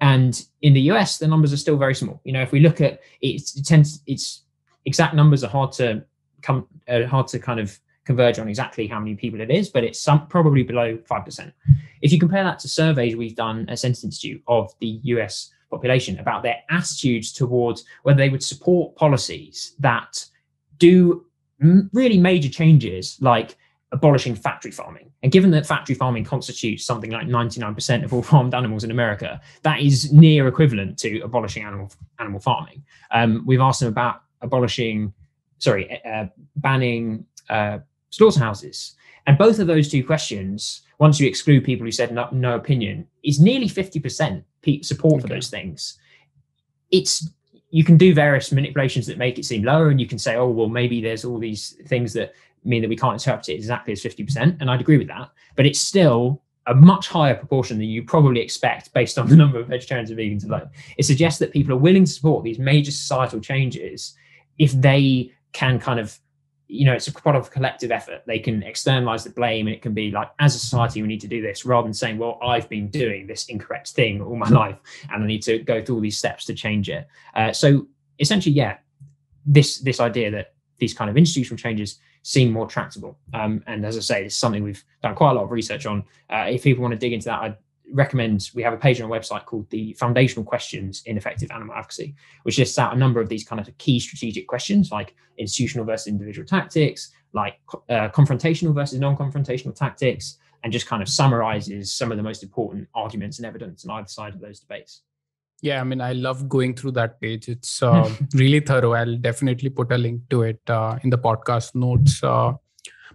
And in the US, the numbers are still very small. You know, if we look at it, it tends its exact numbers are hard to come uh, hard to kind of converge on exactly how many people it is, but it's some probably below five percent. If you compare that to surveys we've done at Sentience Institute of the US population about their attitudes towards whether they would support policies that do really major changes like abolishing factory farming. And given that factory farming constitutes something like 99% of all farmed animals in America, that is near equivalent to abolishing animal animal farming. Um, we've asked them about abolishing, sorry, uh, banning uh, slaughterhouses. And both of those two questions, once you exclude people who said no, no opinion, is nearly 50% support okay. for those things. It's you can do various manipulations that make it seem lower, and you can say, oh, well, maybe there's all these things that mean that we can't interpret it exactly as 50%. And I'd agree with that. But it's still a much higher proportion than you probably expect based on the number of vegetarians and vegans alone. It suggests that people are willing to support these major societal changes if they can kind of, you know, it's a part of a collective effort. They can externalize the blame and it can be like, as a society, we need to do this rather than saying, well, I've been doing this incorrect thing all my life and I need to go through all these steps to change it. Uh, so essentially, yeah, this this idea that these kind of institutional changes seem more tractable. Um, and as I say, it's something we've done quite a lot of research on. Uh, if people want to dig into that, I'd recommend we have a page on our website called the Foundational Questions in Effective Animal Advocacy, which lists out a number of these kind of key strategic questions like institutional versus individual tactics, like uh, confrontational versus non-confrontational tactics, and just kind of summarizes some of the most important arguments and evidence on either side of those debates. Yeah, I mean, I love going through that page. It's uh, really thorough. I'll definitely put a link to it uh, in the podcast notes. Uh,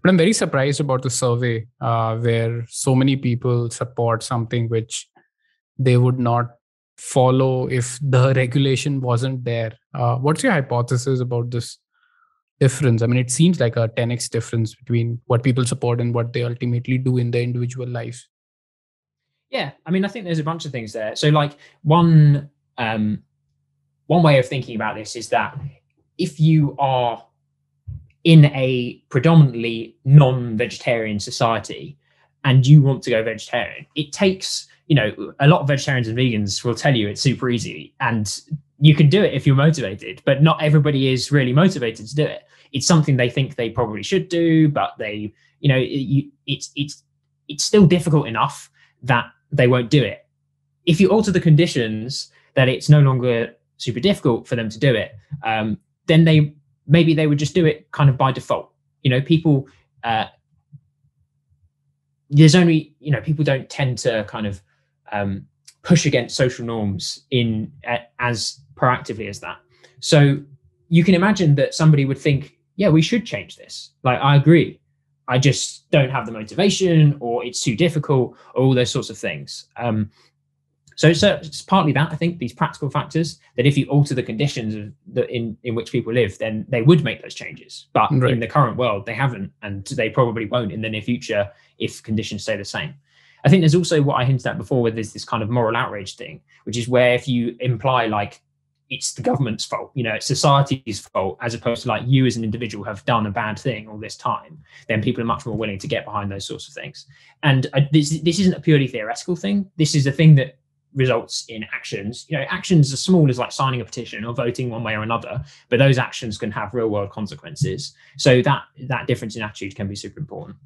but I'm very surprised about the survey uh, where so many people support something which they would not follow if the regulation wasn't there. Uh, what's your hypothesis about this difference? I mean, it seems like a 10x difference between what people support and what they ultimately do in their individual lives. Yeah, I mean, I think there's a bunch of things there. So, like one um, one way of thinking about this is that if you are in a predominantly non-vegetarian society and you want to go vegetarian, it takes you know a lot of vegetarians and vegans will tell you it's super easy and you can do it if you're motivated, but not everybody is really motivated to do it. It's something they think they probably should do, but they you know it, it's it's it's still difficult enough that they won't do it. If you alter the conditions that it's no longer super difficult for them to do it, um, then they maybe they would just do it kind of by default. You know, people uh, there's only you know people don't tend to kind of um, push against social norms in uh, as proactively as that. So you can imagine that somebody would think, yeah, we should change this. Like I agree. I just don't have the motivation, or it's too difficult, or all those sorts of things. Um, so, so it's partly that I think these practical factors that if you alter the conditions of the, in in which people live, then they would make those changes. But right. in the current world, they haven't, and they probably won't in the near future if conditions stay the same. I think there's also what I hinted at before, where there's this kind of moral outrage thing, which is where if you imply like it's the government's fault, you know, it's society's fault, as opposed to like you as an individual have done a bad thing all this time, then people are much more willing to get behind those sorts of things. And uh, this this isn't a purely theoretical thing. This is a thing that results in actions. You know, actions as small as like signing a petition or voting one way or another, but those actions can have real world consequences. So that that difference in attitude can be super important.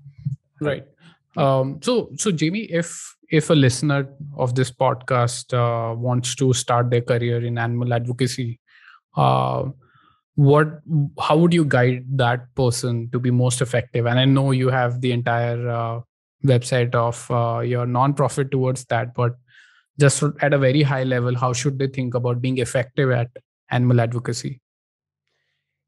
Right. Um, so so Jamie, if if a listener of this podcast uh, wants to start their career in animal advocacy uh, what how would you guide that person to be most effective? And i know you have the entire uh, website of uh, your non-profit towards that but just at a very high level how should they think about being effective at animal advocacy?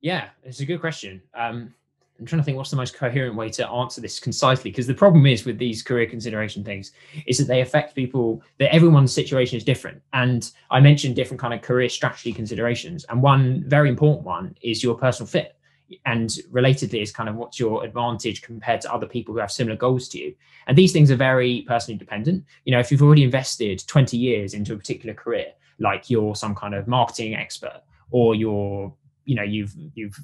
Yeah it's a good question. Um, I'm trying to think what's the most coherent way to answer this concisely because the problem is with these career consideration things is that they affect people that everyone's situation is different. And I mentioned different kind of career strategy considerations and one very important one is your personal fit. And relatedly is kind of what's your advantage compared to other people who have similar goals to you. And these things are very personally dependent. You know if you've already invested 20 years into a particular career like you're some kind of marketing expert or you're you know you've you've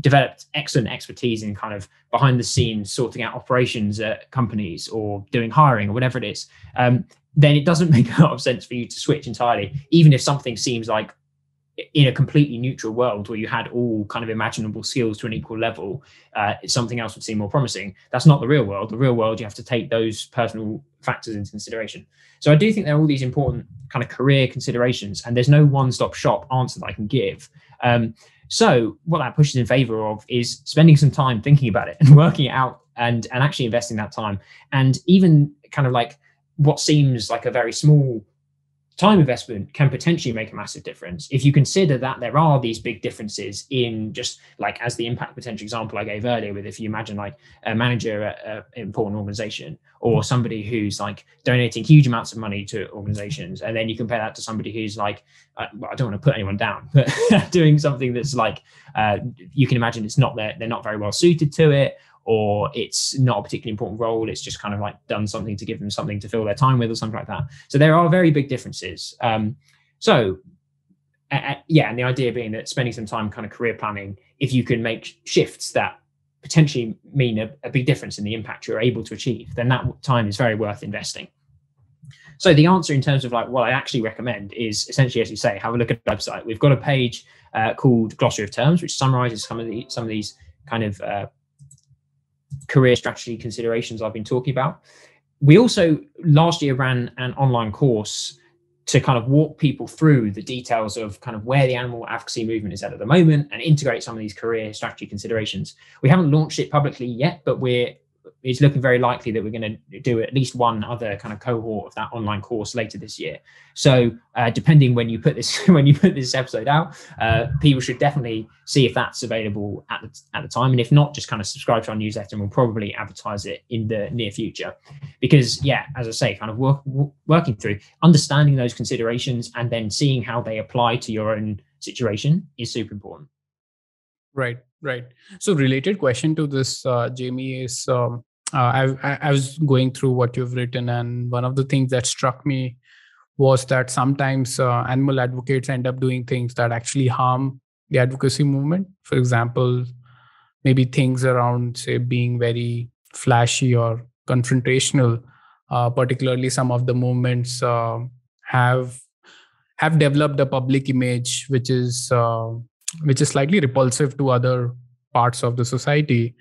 developed excellent expertise in kind of behind the scenes sorting out operations at companies or doing hiring or whatever it is, um, then it doesn't make a lot of sense for you to switch entirely, even if something seems like in a completely neutral world where you had all kind of imaginable skills to an equal level, uh, something else would seem more promising. That's not the real world. The real world, you have to take those personal factors into consideration. So I do think there are all these important kind of career considerations, and there's no one-stop shop answer that I can give. Um, so what that pushes in favor of is spending some time thinking about it and working it out and and actually investing that time. And even kind of like what seems like a very small time investment can potentially make a massive difference. If you consider that there are these big differences in just like as the impact potential example i gave earlier with if you imagine like a manager at an important organization or somebody who's like donating huge amounts of money to organizations and then you compare that to somebody who's like uh, well, i don't want to put anyone down but doing something that's like uh, you can imagine it's not there they're not very well suited to it or it's not a particularly important role. It's just kind of like done something to give them something to fill their time with or something like that. So there are very big differences. Um, so uh, yeah, and the idea being that spending some time kind of career planning, if you can make shifts that potentially mean a, a big difference in the impact you're able to achieve, then that time is very worth investing. So the answer in terms of like what I actually recommend is essentially, as you say, have a look at the website. We've got a page uh, called Glossary of Terms, which summarizes some of the some of these kind of uh, career strategy considerations I've been talking about. We also last year ran an online course to kind of walk people through the details of kind of where the animal advocacy movement is at at the moment and integrate some of these career strategy considerations. We haven't launched it publicly yet, but we're it's looking very likely that we're going to do at least one other kind of cohort of that online course later this year. So, uh, depending when you put this when you put this episode out, uh, people should definitely see if that's available at the, at the time, and if not, just kind of subscribe to our newsletter, and we'll probably advertise it in the near future. Because, yeah, as I say, kind of work, working through understanding those considerations and then seeing how they apply to your own situation is super important. Right, right. So, related question to this, uh, Jamie, is um, uh, I, I was going through what you've written, and one of the things that struck me was that sometimes uh, animal advocates end up doing things that actually harm the advocacy movement. For example, maybe things around, say, being very flashy or confrontational. Uh, particularly, some of the movements uh, have have developed a public image which is uh, which is slightly repulsive to other parts of the society.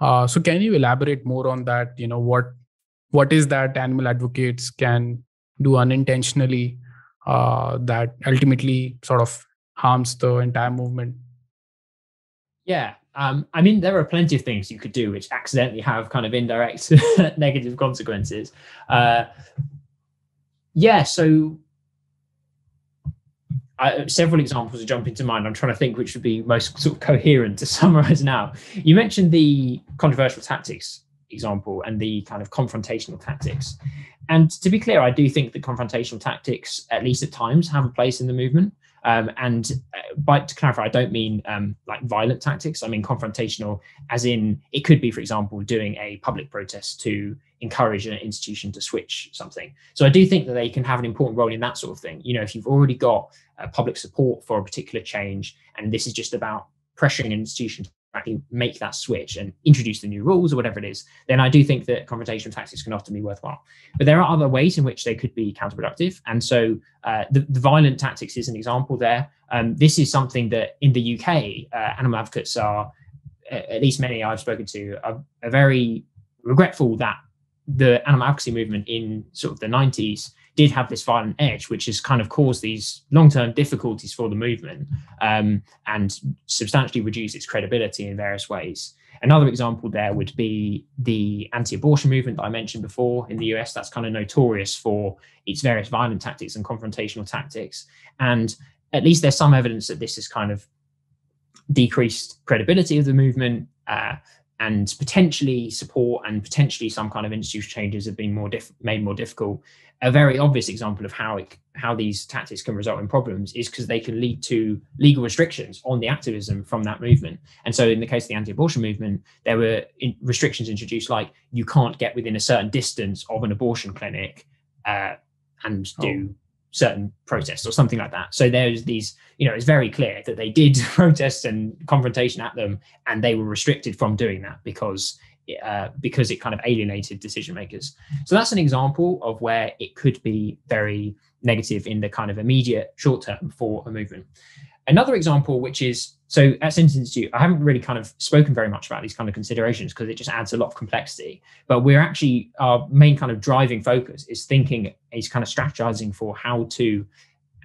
Uh, so, can you elaborate more on that? You know what what is that animal advocates can do unintentionally uh, that ultimately sort of harms the entire movement? Yeah, um, I mean, there are plenty of things you could do which accidentally have kind of indirect negative consequences. Uh, yeah, so I, several examples jump into mind. I'm trying to think which would be most sort of coherent to summarize now. You mentioned the controversial tactics example and the kind of confrontational tactics. And to be clear, I do think that confrontational tactics, at least at times, have a place in the movement. Um, and uh, to clarify, I don't mean um, like violent tactics. I mean confrontational, as in it could be, for example, doing a public protest to encourage an institution to switch something. So I do think that they can have an important role in that sort of thing. You know, if you've already got uh, public support for a particular change, and this is just about pressuring an institution to actually make that switch and introduce the new rules or whatever it is, then I do think that confrontational tactics can often be worthwhile. But there are other ways in which they could be counterproductive. And so uh, the, the, violent tactics is an example there. Um, this is something that in the UK, uh, animal advocates are, at least many I've spoken to, are, are very regretful that the animal advocacy movement in sort of the 90s did have this violent edge, which has kind of caused these long-term difficulties for the movement um, and substantially reduced its credibility in various ways. Another example there would be the anti-abortion movement that I mentioned before in the US. That's kind of notorious for its various violent tactics and confrontational tactics. And at least there's some evidence that this has kind of decreased credibility of the movement. Uh, and potentially support and potentially some kind of institutional changes have been more diff- made more difficult. A very obvious example of how it, how these tactics can result in problems is because they can lead to legal restrictions on the activism from that movement. And so, in the case of the anti-abortion movement, there were in- restrictions introduced like you can't get within a certain distance of an abortion clinic uh, and do. Oh certain protests or something like that. So there's these, you know, it's very clear that they did protests and confrontation at them, and they were restricted from doing that because uh, because it kind of alienated decision makers. So that's an example of where it could be very negative in the kind of immediate short term for a movement. Another example, which is so at Sentience Institute, I haven't really kind of spoken very much about these kind of considerations because it just adds a lot of complexity. But we're actually our main kind of driving focus is thinking, is kind of strategizing for how to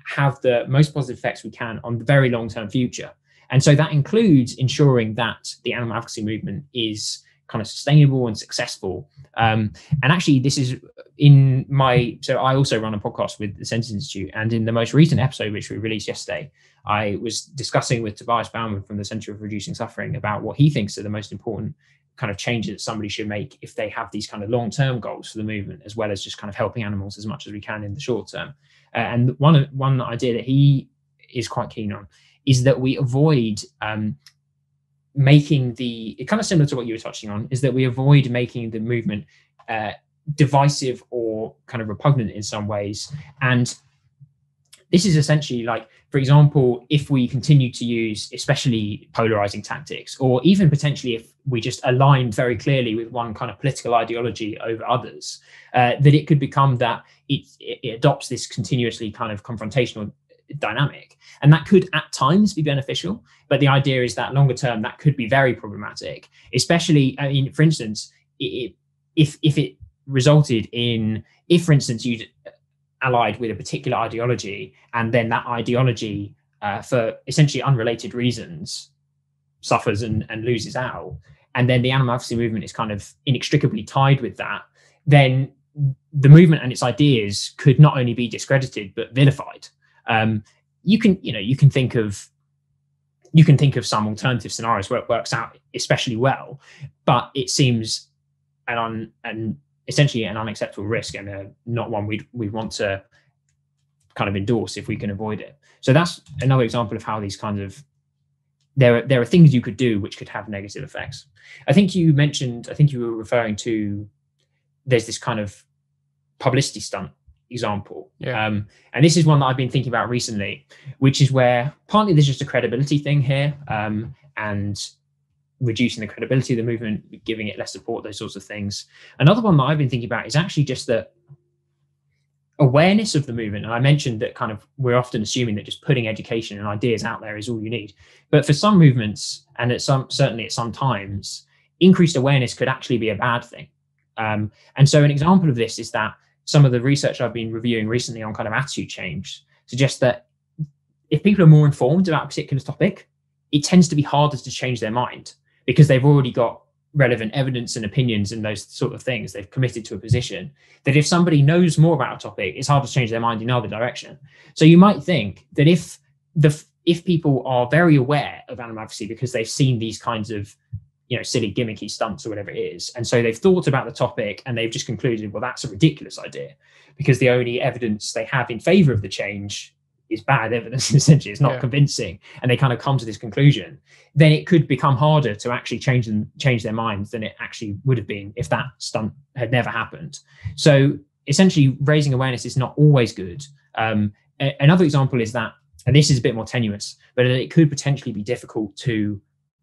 have the most positive effects we can on the very long term future. And so that includes ensuring that the animal advocacy movement is kind of sustainable and successful. Um, and actually, this is in my so I also run a podcast with the Sentience Institute, and in the most recent episode, which we released yesterday, I was discussing with Tobias Baumann from the Center of Reducing Suffering about what he thinks are the most important kind of changes that somebody should make if they have these kind of long-term goals for the movement, as well as just kind of helping animals as much as we can in the short term. Uh, and one one idea that he is quite keen on is that we avoid um, making the kind of similar to what you were touching on is that we avoid making the movement uh, divisive or kind of repugnant in some ways and this is essentially like for example if we continue to use especially polarizing tactics or even potentially if we just align very clearly with one kind of political ideology over others uh, that it could become that it, it adopts this continuously kind of confrontational dynamic. And that could at times be beneficial. But the idea is that longer term, that could be very problematic, especially, I mean, for instance, it, if, if it resulted in, if, for instance, you'd allied with a particular ideology and then that ideology, uh, for essentially unrelated reasons, suffers and, and loses out, and then the animal advocacy movement is kind of inextricably tied with that, then the movement and its ideas could not only be discredited but vilified. Um, you can you know you can think of you can think of some alternative scenarios where it works out especially well, but it seems an un, and essentially an unacceptable risk and a, not one we'd we want to kind of endorse if we can avoid it. So that's another example of how these kinds of there are, there are things you could do which could have negative effects. I think you mentioned I think you were referring to there's this kind of publicity stunt example. Yeah. Um, and this is one that I've been thinking about recently, which is where partly there's just a credibility thing here um, and reducing the credibility of the movement, giving it less support, those sorts of things. Another one that I've been thinking about is actually just that awareness of the movement. And I mentioned that kind of we're often assuming that just putting education and ideas out there is all you need. But for some movements, and at some certainly at some times, increased awareness could actually be a bad thing. Um, and so an example of this is that some of the research I've been reviewing recently on kind of attitude change suggests that if people are more informed about a particular topic, it tends to be harder to change their mind because they've already got relevant evidence and opinions and those sort of things. They've committed to a position that if somebody knows more about a topic, it's hard to change their mind in other direction. So you might think that if the if people are very aware of animal advocacy because they've seen these kinds of you know silly gimmicky stunts or whatever it is and so they've thought about the topic and they've just concluded well that's a ridiculous idea because the only evidence they have in favor of the change is bad evidence essentially. It's not Yeah. convincing. And they kind of come to this conclusion. Then it could become harder to actually change them change their minds than it actually would have been if that stunt had never happened. So essentially raising awareness is not always good. Um, a- another example is that and this is a bit more tenuous but it could potentially be difficult to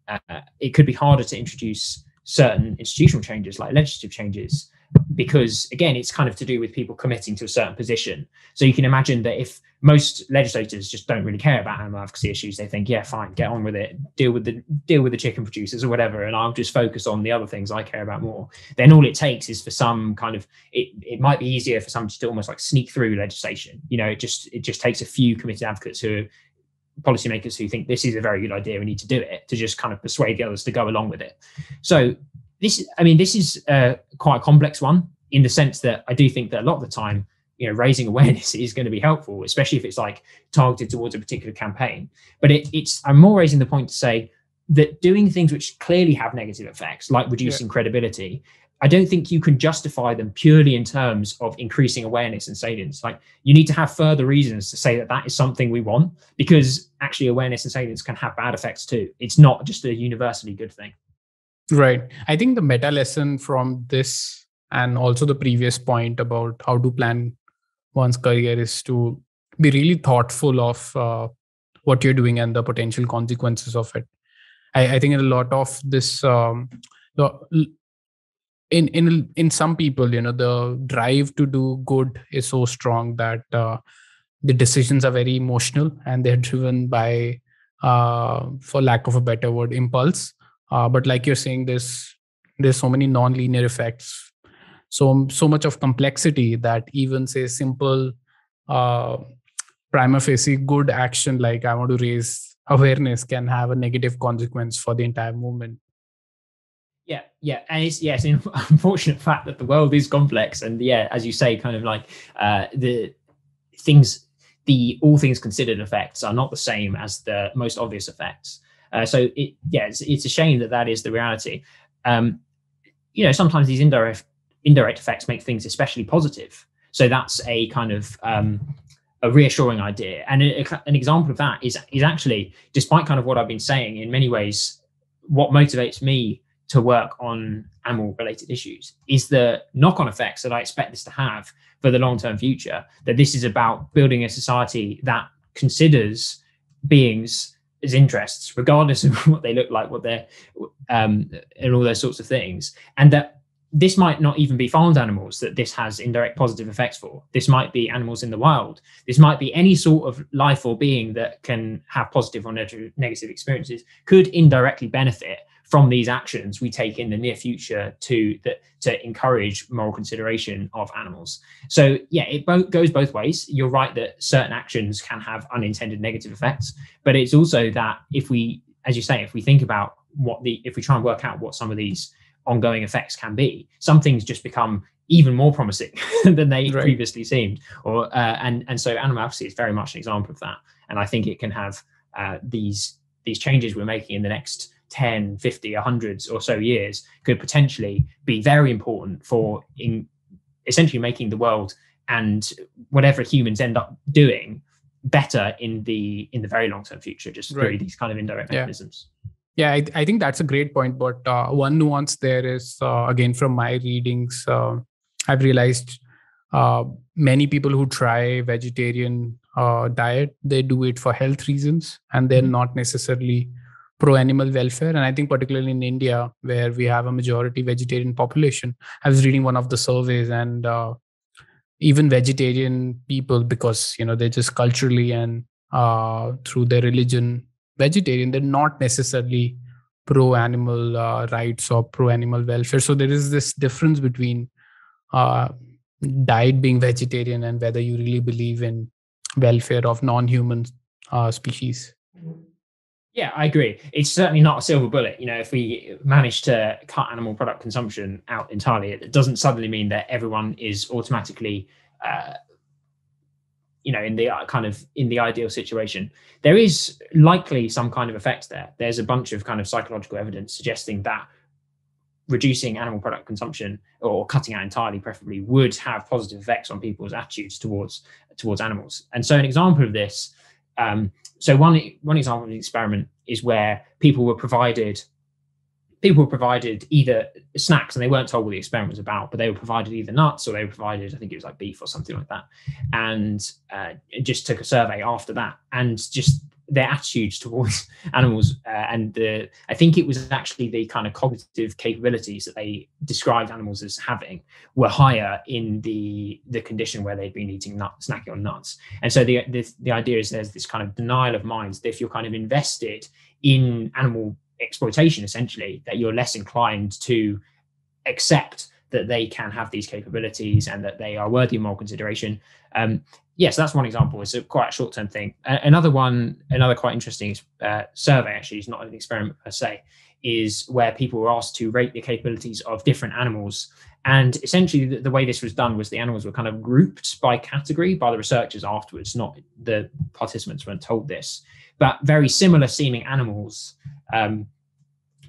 uh, it could be harder to introduce certain institutional changes like legislative changes because again it's kind of to do with people committing to a certain position. So you can imagine that if most legislators just don't really care about animal advocacy issues they think yeah fine get on with it. Deal with the deal with the chicken producers or whatever and i'll just focus on the other things i care about more. Then all it takes is for some kind of it, it might be easier for somebody to almost like sneak through legislation. You know it just it just takes a few committed advocates who are policymakers who think this is a very good idea we need to do it to just kind of persuade the others to go along with it. So this i mean this is uh, quite a complex one in the sense that i do think that a lot of the time you know raising awareness is going to be helpful especially if it's like targeted towards a particular campaign but it, it's i'm more raising the point to say that doing things which clearly have negative effects like reducing credibility I don't think you can justify them purely in terms of increasing awareness and salience. Like you need to have further reasons to say that that is something we want, because actually awareness and salience can have bad effects too. It's not just a universally good thing. Right. I think the meta lesson from this and also the previous point about how to plan one's career is to be really thoughtful of uh, what you're doing and the potential consequences of it. I, I think a lot of this, um, in in in some people, you know, the drive to do good is so strong that uh, the decisions are very emotional and they're driven by, uh, for lack of a better word, impulse uh, but like you're saying there's there's so many non-linear effects so so much of complexity that even say simple uh, prima facie good action like i want to raise awareness can have a negative consequence for the entire movement Yeah, yeah, and it's yes, an unfortunate fact that the world is complex, and yeah, as you say, kind of like uh, the things, the all things considered effects are not the same as the most obvious effects. Uh, so it, yeah, it's, it's a shame that that is the reality. Um, you know, sometimes these indirect indirect effects make things especially positive. So that's a kind of um, a reassuring idea, and a, an example of that is is actually, despite kind of what I've been saying, in many ways, what motivates me to work on animal related issues is the knock on effects that I expect this to have for the long term future. That this is about building a society that considers beings as interests, regardless of what they look like, what they're, um, and all those sorts of things. And that this might not even be farmed animals that this has indirect positive effects for. This might be animals in the wild. This might be any sort of life or being that can have positive or negative experiences, could indirectly benefit from these actions we take in the near future to that to encourage moral consideration of animals. So yeah, it bo- goes both ways. You're right that certain actions can have unintended negative effects, but it's also that if we, as you say, if we think about what the if we try and work out what some of these ongoing effects can be, some things just become even more promising than they Right. previously seemed. Or uh, and and so animal advocacy is very much an example of that. And I think it can have uh, these these changes we're making in the next 10 50 100 or so years could potentially be very important for in essentially making the world and whatever humans end up doing better in the in the very long term future just through these kind of indirect Yeah. mechanisms Yeah, I, I think that's a great point. But uh, one nuance there is, uh, again, from my readings, uh, I've realized uh, many people who try vegetarian uh, diet they do it for health reasons and they're mm-hmm. not necessarily pro animal welfare. And i think particularly in india where we have a majority vegetarian population i was reading one of the surveys and uh, even vegetarian people because you know they're just culturally and uh, through their religion vegetarian they're not necessarily pro animal uh, rights or pro animal welfare. So there is this difference between uh, diet being vegetarian and whether you really believe in welfare of non-human uh, species yeah i agree. It's certainly not a silver bullet you know if we manage to cut animal product consumption out entirely it doesn't suddenly mean that everyone is automatically uh, you know in the uh, kind of in the ideal situation. There is likely some kind of effect there. There's a bunch of kind of psychological evidence suggesting that reducing animal product consumption or cutting out entirely preferably would have positive effects on people's attitudes towards towards animals. And so an example of this um, so one one example of the experiment is where people were provided people were provided either snacks and they weren't told what the experiment was about, but they were provided either nuts or they were provided, I think it was like beef or something like that. And uh, just took a survey after that and just their attitudes towards animals uh, and the i think it was actually the kind of cognitive capabilities that they described animals as having were higher in the the condition where they'd been eating nuts snacking on nuts. And so the, the the idea is there's this kind of denial of minds that if you're kind of invested in animal exploitation essentially that you're less inclined to accept that they can have these capabilities and that they are worthy of more consideration um, yes, that's one example. It's a quite a short term thing. another one, another quite interesting uh, survey, actually, is not an experiment per se, is where people were asked to rate the capabilities of different animals. And essentially, the, the, way this was done was the animals were kind of grouped by category by the researchers afterwards, not the participants weren't told this. But very similar seeming animals, um,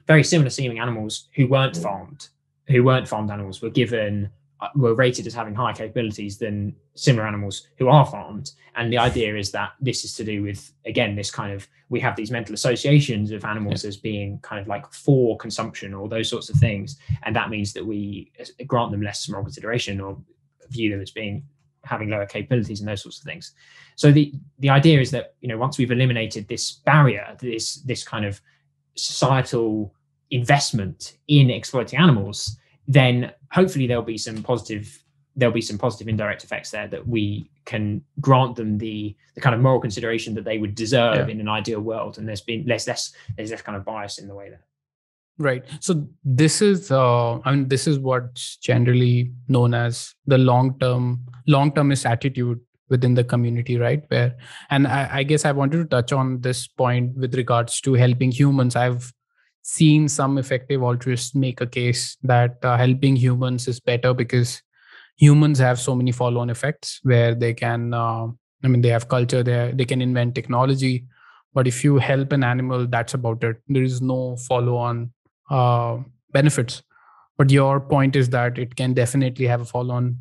very similar seeming animals who weren't farmed, who weren't farmed animals, were given uh, were rated as having higher capabilities than similar animals who are farmed. And the idea is that this is to do with, again, this kind of we have these mental associations of animals yeah. as being kind of like for consumption or those sorts of things. And that means that we uh, grant them less moral consideration or view them as being having lower capabilities and those sorts of things. So the the idea is that you know once we've eliminated this barrier, this this kind of societal investment in exploiting animals, then hopefully there'll be some positive there'll be some positive indirect effects there that we can grant them the the kind of moral consideration that they would deserve yeah. in an ideal world. And there's been less less there's less kind of bias in the way there. Right. So this is uh, i mean this is what's generally known as the long term long termist attitude within the community right? Where and I, I guess i wanted to touch on this point with regards to helping humans. I've seen some effective altruists make a case that uh, helping humans is better because humans have so many follow-on effects where they can uh, i mean they have culture they they can invent technology. But if you help an animal that's about it. There is no follow-on uh, benefits. But your point is that it can definitely have a follow-on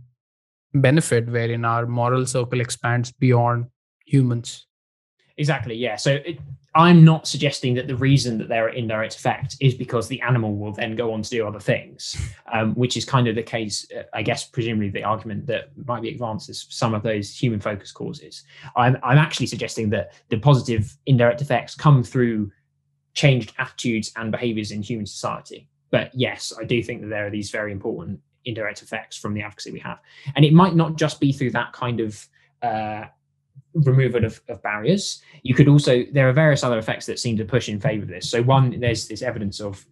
benefit wherein our moral circle expands beyond humans. Exactly yeah. So it, I'm not suggesting that the reason that there are indirect effects is because the animal will then go on to do other things, um, which is kind of the case, uh, I guess, presumably the argument that might be advanced as some of those human focus causes. I'm, I'm actually suggesting that the positive indirect effects come through changed attitudes and behaviors in human society. But yes, I do think that there are these very important indirect effects from the advocacy we have. And it might not just be through that kind of uh, removal of, of, barriers. You could also there are various other effects that seem to push in favor of this. So one, there's this evidence of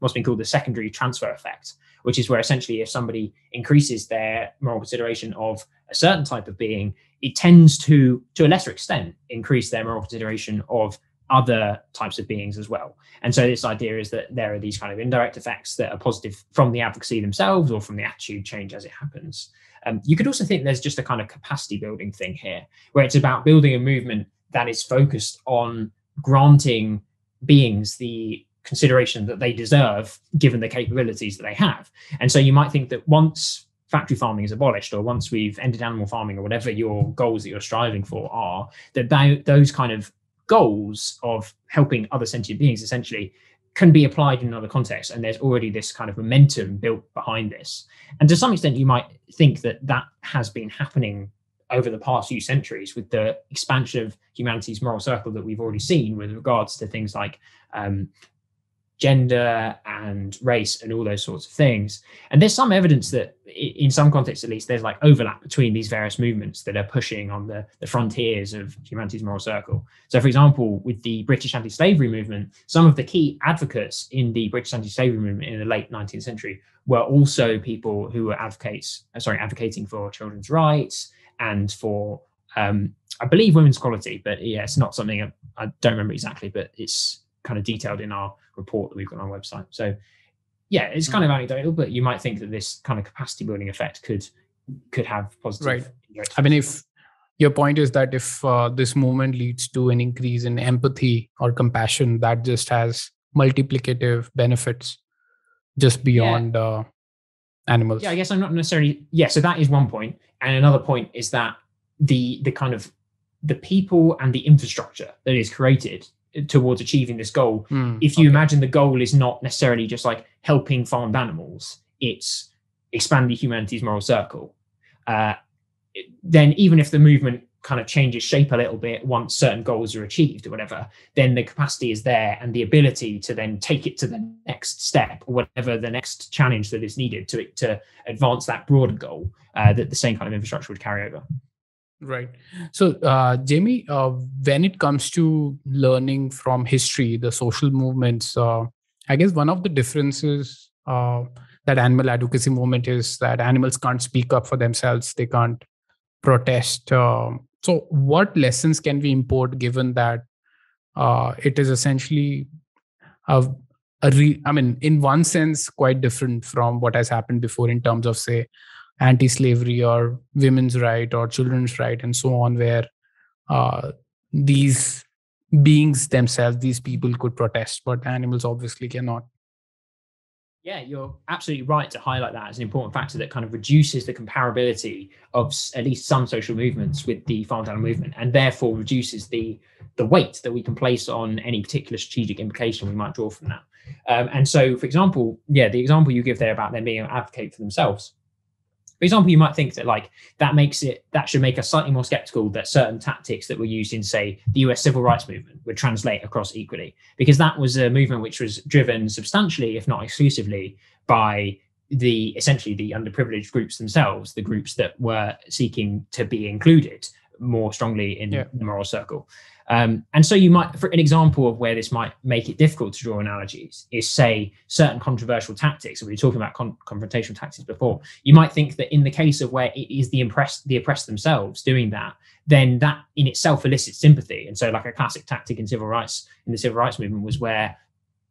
what's been called the secondary transfer effect, which is where essentially if somebody increases their moral consideration of a certain type of being, it tends to, to a lesser extent, increase their moral consideration of other types of beings as well. And so this idea is that there are these kind of indirect effects that are positive from the advocacy themselves or from the attitude change as it happens. Um, you could also think there's just a kind of capacity building thing here, where it's about building a movement that is focused on granting beings the consideration that they deserve given the capabilities that they have. And so you might think that once factory farming is abolished or once we've ended animal farming or whatever your goals that you're striving for are, that those kind of goals of helping other sentient beings essentially can be applied in another context and there's already this kind of momentum built behind this and to some extent you might think that that has been happening over the past few centuries with the expansion of humanity's moral circle that we've already seen with regards to things like um, gender and race and all those sorts of things. And there's some evidence that, in some contexts at least, there's like overlap between these various movements that are pushing on the, the frontiers of humanity's moral circle. So, for example, with the British anti slavery movement, some of the key advocates in the British anti slavery movement in the late 19th century were also people who were advocates, uh, sorry, advocating for children's rights and for um, I believe women's equality, but yeah, it's not something I, I, don't remember exactly, but it's kind of detailed in our report that we've got on our website. So yeah, it's kind of anecdotal, but you might think that this kind of capacity building effect could could have positive. Right. I mean, if your point is that if uh, this movement leads to an increase in empathy or compassion, that just has multiplicative benefits just beyond yeah. uh, animals. Yeah, I guess I'm not necessarily. Yeah, so that is one point, and another point is that the the kind of the people and the infrastructure that is created towards achieving this goal. Mm, if you okay. imagine the goal is not necessarily just like helping farmed animals, it's expanding humanity's moral circle. Uh, then even if the movement kind of changes shape a little bit once certain goals are achieved or whatever, then the capacity is there and the ability to then take it to the next step or whatever the next challenge that is needed to to advance that broader goal uh, that the same kind of infrastructure would carry over. Right. So, uh, Jamie, uh, when it comes to learning from history, the social movements, uh, I guess one of the differences uh, that animal advocacy movement is that animals can't speak up for themselves, they can't protest. Um, so, what lessons can we import given that uh, it is essentially a, a re- I mean, in one sense, quite different from what has happened before in terms of, say, anti-slavery or women's right or children's right and so on where uh, these beings themselves these people could protest but animals obviously cannot. Yeah you're absolutely right to highlight that as an important factor that kind of reduces the comparability of at least some social movements with the farm animal movement and therefore reduces the the weight that we can place on any particular strategic implication we might draw from that. Um, and so for example yeah the example you give there about them being advocate for themselves for example, you might think that like that makes it that should make us slightly more skeptical that certain tactics that were used in, say, the US civil rights movement would translate across equally, because that was a movement which was driven substantially, if not exclusively, by the essentially the underprivileged groups themselves, the groups that were seeking to be included more strongly in yeah. the moral circle. Um, and so you might, for an example of where this might make it difficult to draw analogies is say certain controversial tactics. we were talking about con- confrontational tactics before. You might think that in the case of where it is the impressed, the oppressed themselves doing that, then that in itself elicits sympathy. And so like a classic tactic in civil rights, in the civil rights movement was where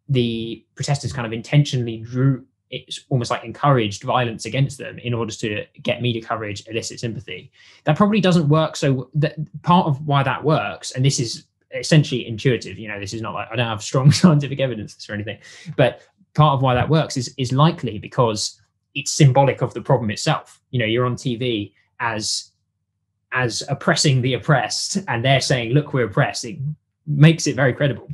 the protesters kind of intentionally drew it's almost like encouraged violence against them in order to get media coverage, elicit sympathy. That probably doesn't work. So that part of why that works, and this is essentially intuitive. You know, this is not like I don't have strong scientific evidence or anything, but part of why that works is is likely because it's symbolic of the problem itself. You know, you're on TV as as oppressing the oppressed, and they're saying, "Look, we're oppressed." It makes it very credible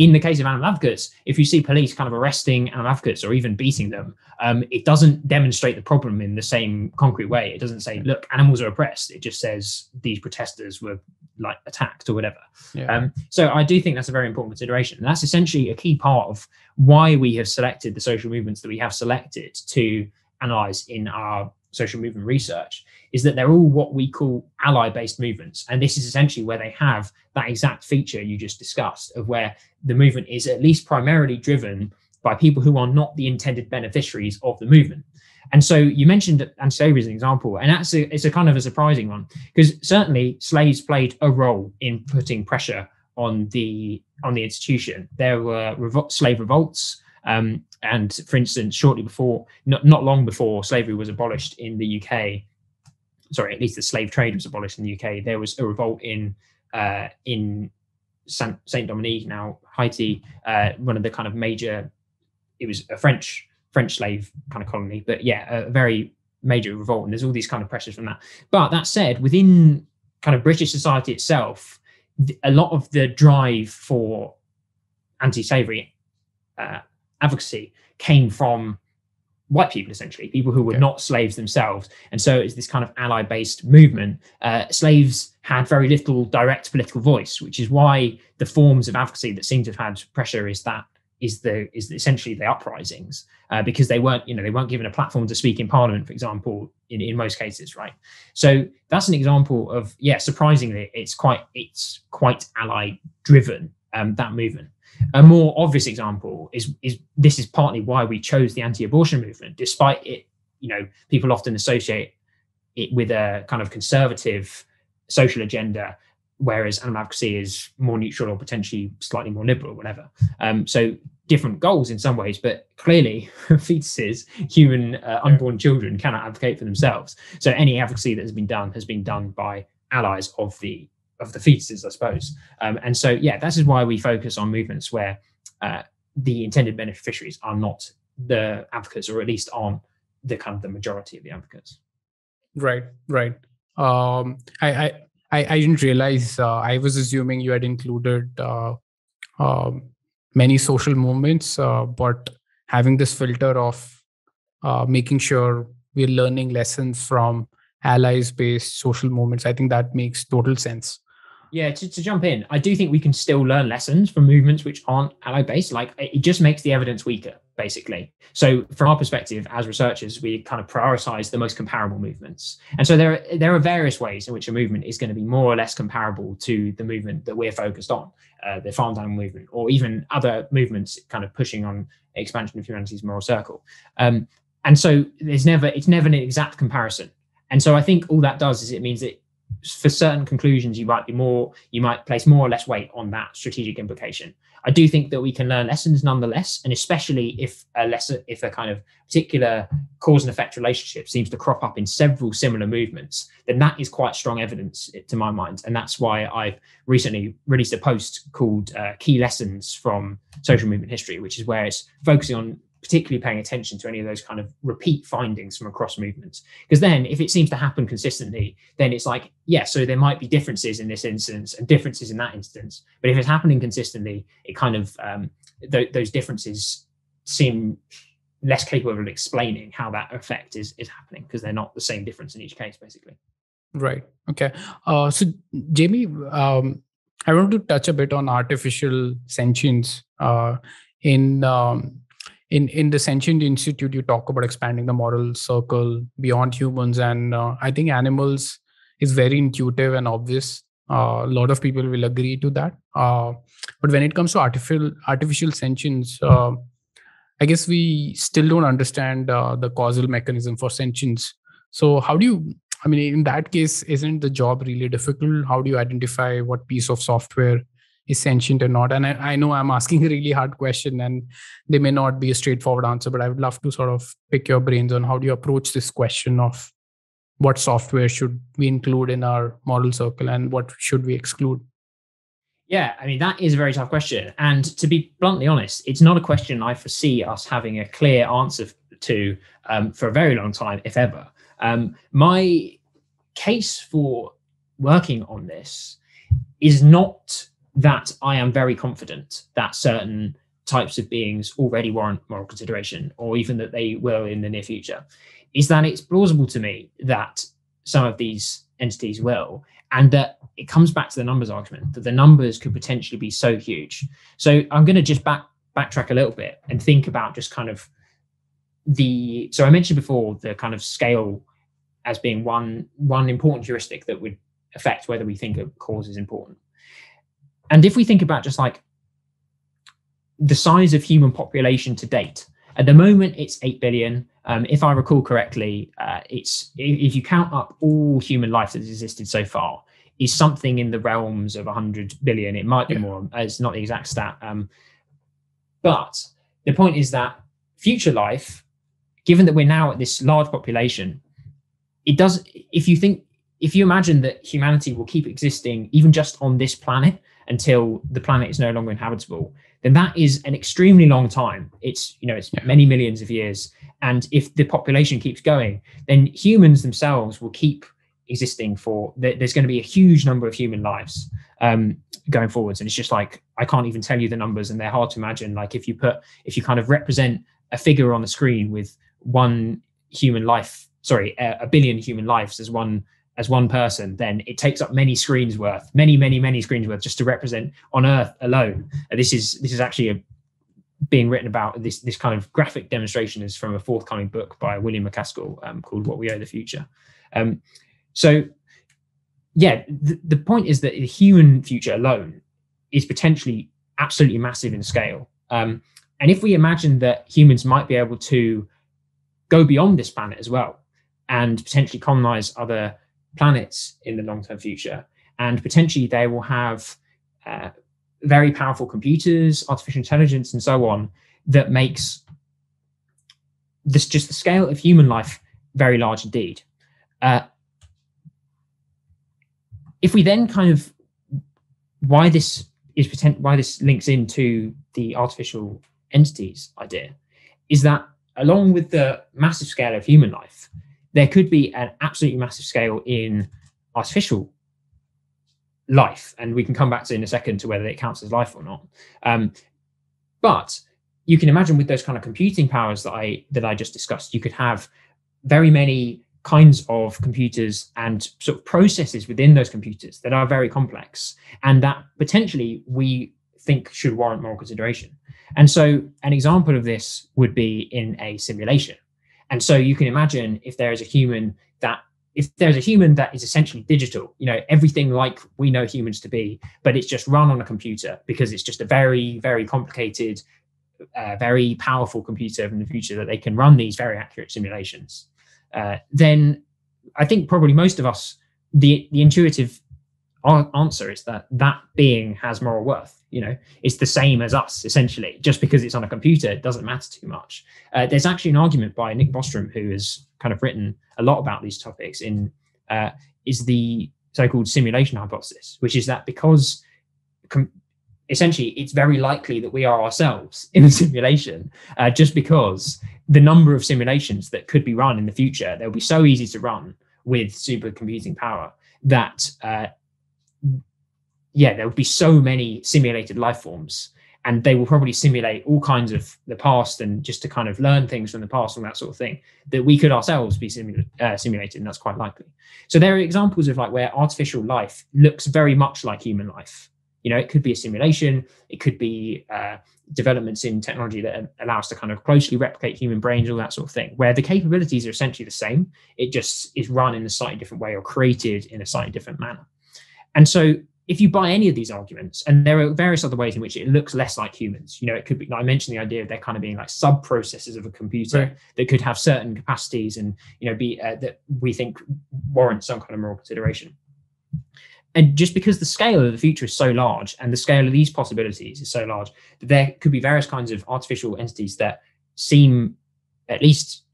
in the case of animal advocates, if you see police kind of arresting animal advocates or even beating them, um, it doesn't demonstrate the problem in the same concrete way. It doesn't say, look, animals are oppressed. It just says these protesters were like attacked or whatever. Yeah. Um, so I do think that's a very important consideration. And that's essentially a key part of why we have selected the social movements that we have selected to analyze in our social movement research is that they're all what we call ally based movements. And this is essentially where they have that exact feature you just discussed of where the movement is at least primarily driven by people who are not the intended beneficiaries of the movement. And so you mentioned anti-slavery as an example, and that's a, it's a kind of a surprising one because certainly slaves played a role in putting pressure on the on the institution. There were revo- slave revolts, um, and for instance, shortly before, not, not long before slavery was abolished in the UK, sorry, at least the slave trade was abolished in the UK, there was a revolt in uh, in Saint, Dominique, now Haiti, uh, one of the kind of major. It was a French French slave kind of colony, but yeah, a very major revolt, and there's all these kind of pressures from that. But that said, within kind of British society itself, a lot of the drive for anti-slavery uh, advocacy came from white people essentially people who were okay. not slaves themselves. And so it's this kind of ally based movement. Uh, slaves had very little direct political voice which is why the forms of advocacy that seem to have had pressure is that is the is essentially the uprisings uh, because they weren't you know they weren't given a platform to speak in parliament for example in, in most cases right? So that's an example of yeah surprisingly it's quite it's quite ally driven um, that movement a more obvious example is is this is partly why we chose the anti-abortion movement despite it you know people often associate it with a kind of conservative social agenda whereas animal advocacy is more neutral or potentially slightly more liberal, whatever. Um, so different goals in some ways, but clearly fetuses, human uh, unborn children, cannot advocate for themselves. So any advocacy that has been done has been done by allies of the of the fetuses, I suppose. Um, and so yeah, that is why we focus on movements where uh, the intended beneficiaries are not the advocates, or at least aren't the kind of the majority of the advocates. Right, right. Um, I, I I, didn't realize. Uh, I was assuming you had included uh, uh, many social movements, uh, but having this filter of uh, making sure we're learning lessons from allies-based social movements, I think that makes total sense. Yeah, to, to jump in, I do think we can still learn lessons from movements which aren't ally based. Like it just makes the evidence weaker, basically. So, from our perspective as researchers, we kind of prioritize the most comparable movements. And so, there are, there are various ways in which a movement is going to be more or less comparable to the movement that we're focused on, uh, the farm movement, or even other movements kind of pushing on expansion of humanity's moral circle. Um, and so, there's never it's never an exact comparison. And so, I think all that does is it means that for certain conclusions you might be more you might place more or less weight on that strategic implication. I do think that we can learn lessons nonetheless and especially if a lesser if a kind of particular cause and effect relationship seems to crop up in several similar movements then that is quite strong evidence to my mind. And that's why i've recently released a post called uh, key lessons from social movement history which is where it's focusing on particularly paying attention to any of those kind of repeat findings from across movements. Because then, if it seems to happen consistently, then it's like, yeah, so there might be differences in this instance and differences in that instance. But if it's happening consistently, it kind of um, th- those differences seem less capable of explaining how that effect is is happening because they're not the same difference in each case, basically. Right. Okay. Uh, so, Jamie, um, I want to touch a bit on artificial sentience. Uh, in um, in in the Sentience Institute you talk about expanding the moral circle beyond humans and uh, i think animals is very intuitive and obvious. Uh, a lot of people will agree to that. Uh, but when it comes to artificial artificial sentience uh, i guess we still don't understand uh, the causal mechanism for sentience. So how do you i mean in that case isn't the job really difficult? How do you identify what piece of software is sentient or not. And I, I, know i'm asking a really hard question and they may not be a straightforward answer but i would love to sort of pick your brains on how do you approach this question of what software should we include in our moral circle and what should we exclude? Yeah i mean that is a very tough question. And to be bluntly honest it's not a question i foresee us having a clear answer to um, for a very long time if ever. Um, my case for working on this is not that I am very confident that certain types of beings already warrant moral consideration, or even that they will in the near future, is that it's plausible to me that some of these entities will, and that it comes back to the numbers argument that the numbers could potentially be so huge. So I'm going to just back backtrack a little bit and think about just kind of the. So I mentioned before the kind of scale as being one one important heuristic that would affect whether we think a cause is important. And if we think about just like the size of human population to date, at the moment it's 8 billion. Um, if I recall correctly, uh, it's if you count up all human life that has existed so far, is something in the realms of 100 billion. It might be yeah. more. It's not the exact stat. Um, but the point is that future life, given that we're now at this large population, it does. If you think, if you imagine that humanity will keep existing even just on this planet until the planet is no longer inhabitable, then that is an extremely long time. It's you know it's yeah. many millions of years, and if the population keeps going, then humans themselves will keep existing for there's going to be a huge number of human lives um, going forwards and it's just like i can't even tell you the numbers and they're hard to imagine like if you put if you kind of represent a figure on the screen with one human life sorry a, a billion human lives as one as one person then it takes up many screens worth many many many screens worth just to represent on earth alone uh, this is this is actually a being written about this this kind of graphic demonstration is from a forthcoming book by William MacAskill um, called What We Owe the Future. Um, so, yeah, the, the point is that the human future alone is potentially absolutely massive in scale. Um, and if we imagine that humans might be able to go beyond this planet as well and potentially colonize other planets in the long term future, and potentially they will have uh, very powerful computers, artificial intelligence, and so on that makes this just the scale of human life very large indeed. Uh, if we then kind of why this is potent, why this links into the artificial entities idea is that along with the massive scale of human life, there could be an absolutely massive scale in artificial life, and we can come back to in a second to whether it counts as life or not. Um, but you can imagine with those kind of computing powers that I that I just discussed, you could have very many kinds of computers and sort of processes within those computers that are very complex and that potentially we think should warrant more consideration. And so an example of this would be in a simulation. And so you can imagine if there is a human that if there's a human that is essentially digital, you know, everything like we know humans to be, but it's just run on a computer because it's just a very, very complicated, uh, very powerful computer in the future that they can run these very accurate simulations, uh, then I think probably most of us, the, the intuitive answer is that that being has moral worth you know? It's the same as us essentially. Just because it's on a computer it doesn't matter too much. Uh, there's actually an argument by nick bostrom who has kind of written a lot about these topics in uh, is the so-called simulation hypothesis which is that because com- essentially it's very likely that we are ourselves in a simulation uh, just because the number of simulations that could be run in the future they'll be so easy to run with supercomputing power that uh, yeah, there would be so many simulated life forms, and they will probably simulate all kinds of the past and just to kind of learn things from the past and that sort of thing that we could ourselves be simula- uh, simulated, and that's quite likely. So there are examples of like where artificial life looks very much like human life. You know, it could be a simulation, it could be uh, developments in technology that allow us to kind of closely replicate human brains, all that sort of thing, where the capabilities are essentially the same. It just is run in a slightly different way or created in a slightly different manner. And so if you buy any of these arguments, and there are various other ways in which it looks less like humans, you know, it could be, I mentioned the idea of there kind of being like sub processes of a computer right. that could have certain capacities and, you know, be uh, that we think warrant some kind of moral consideration. And just because the scale of the future is so large and the scale of these possibilities is so large, that there could be various kinds of artificial entities that seem at least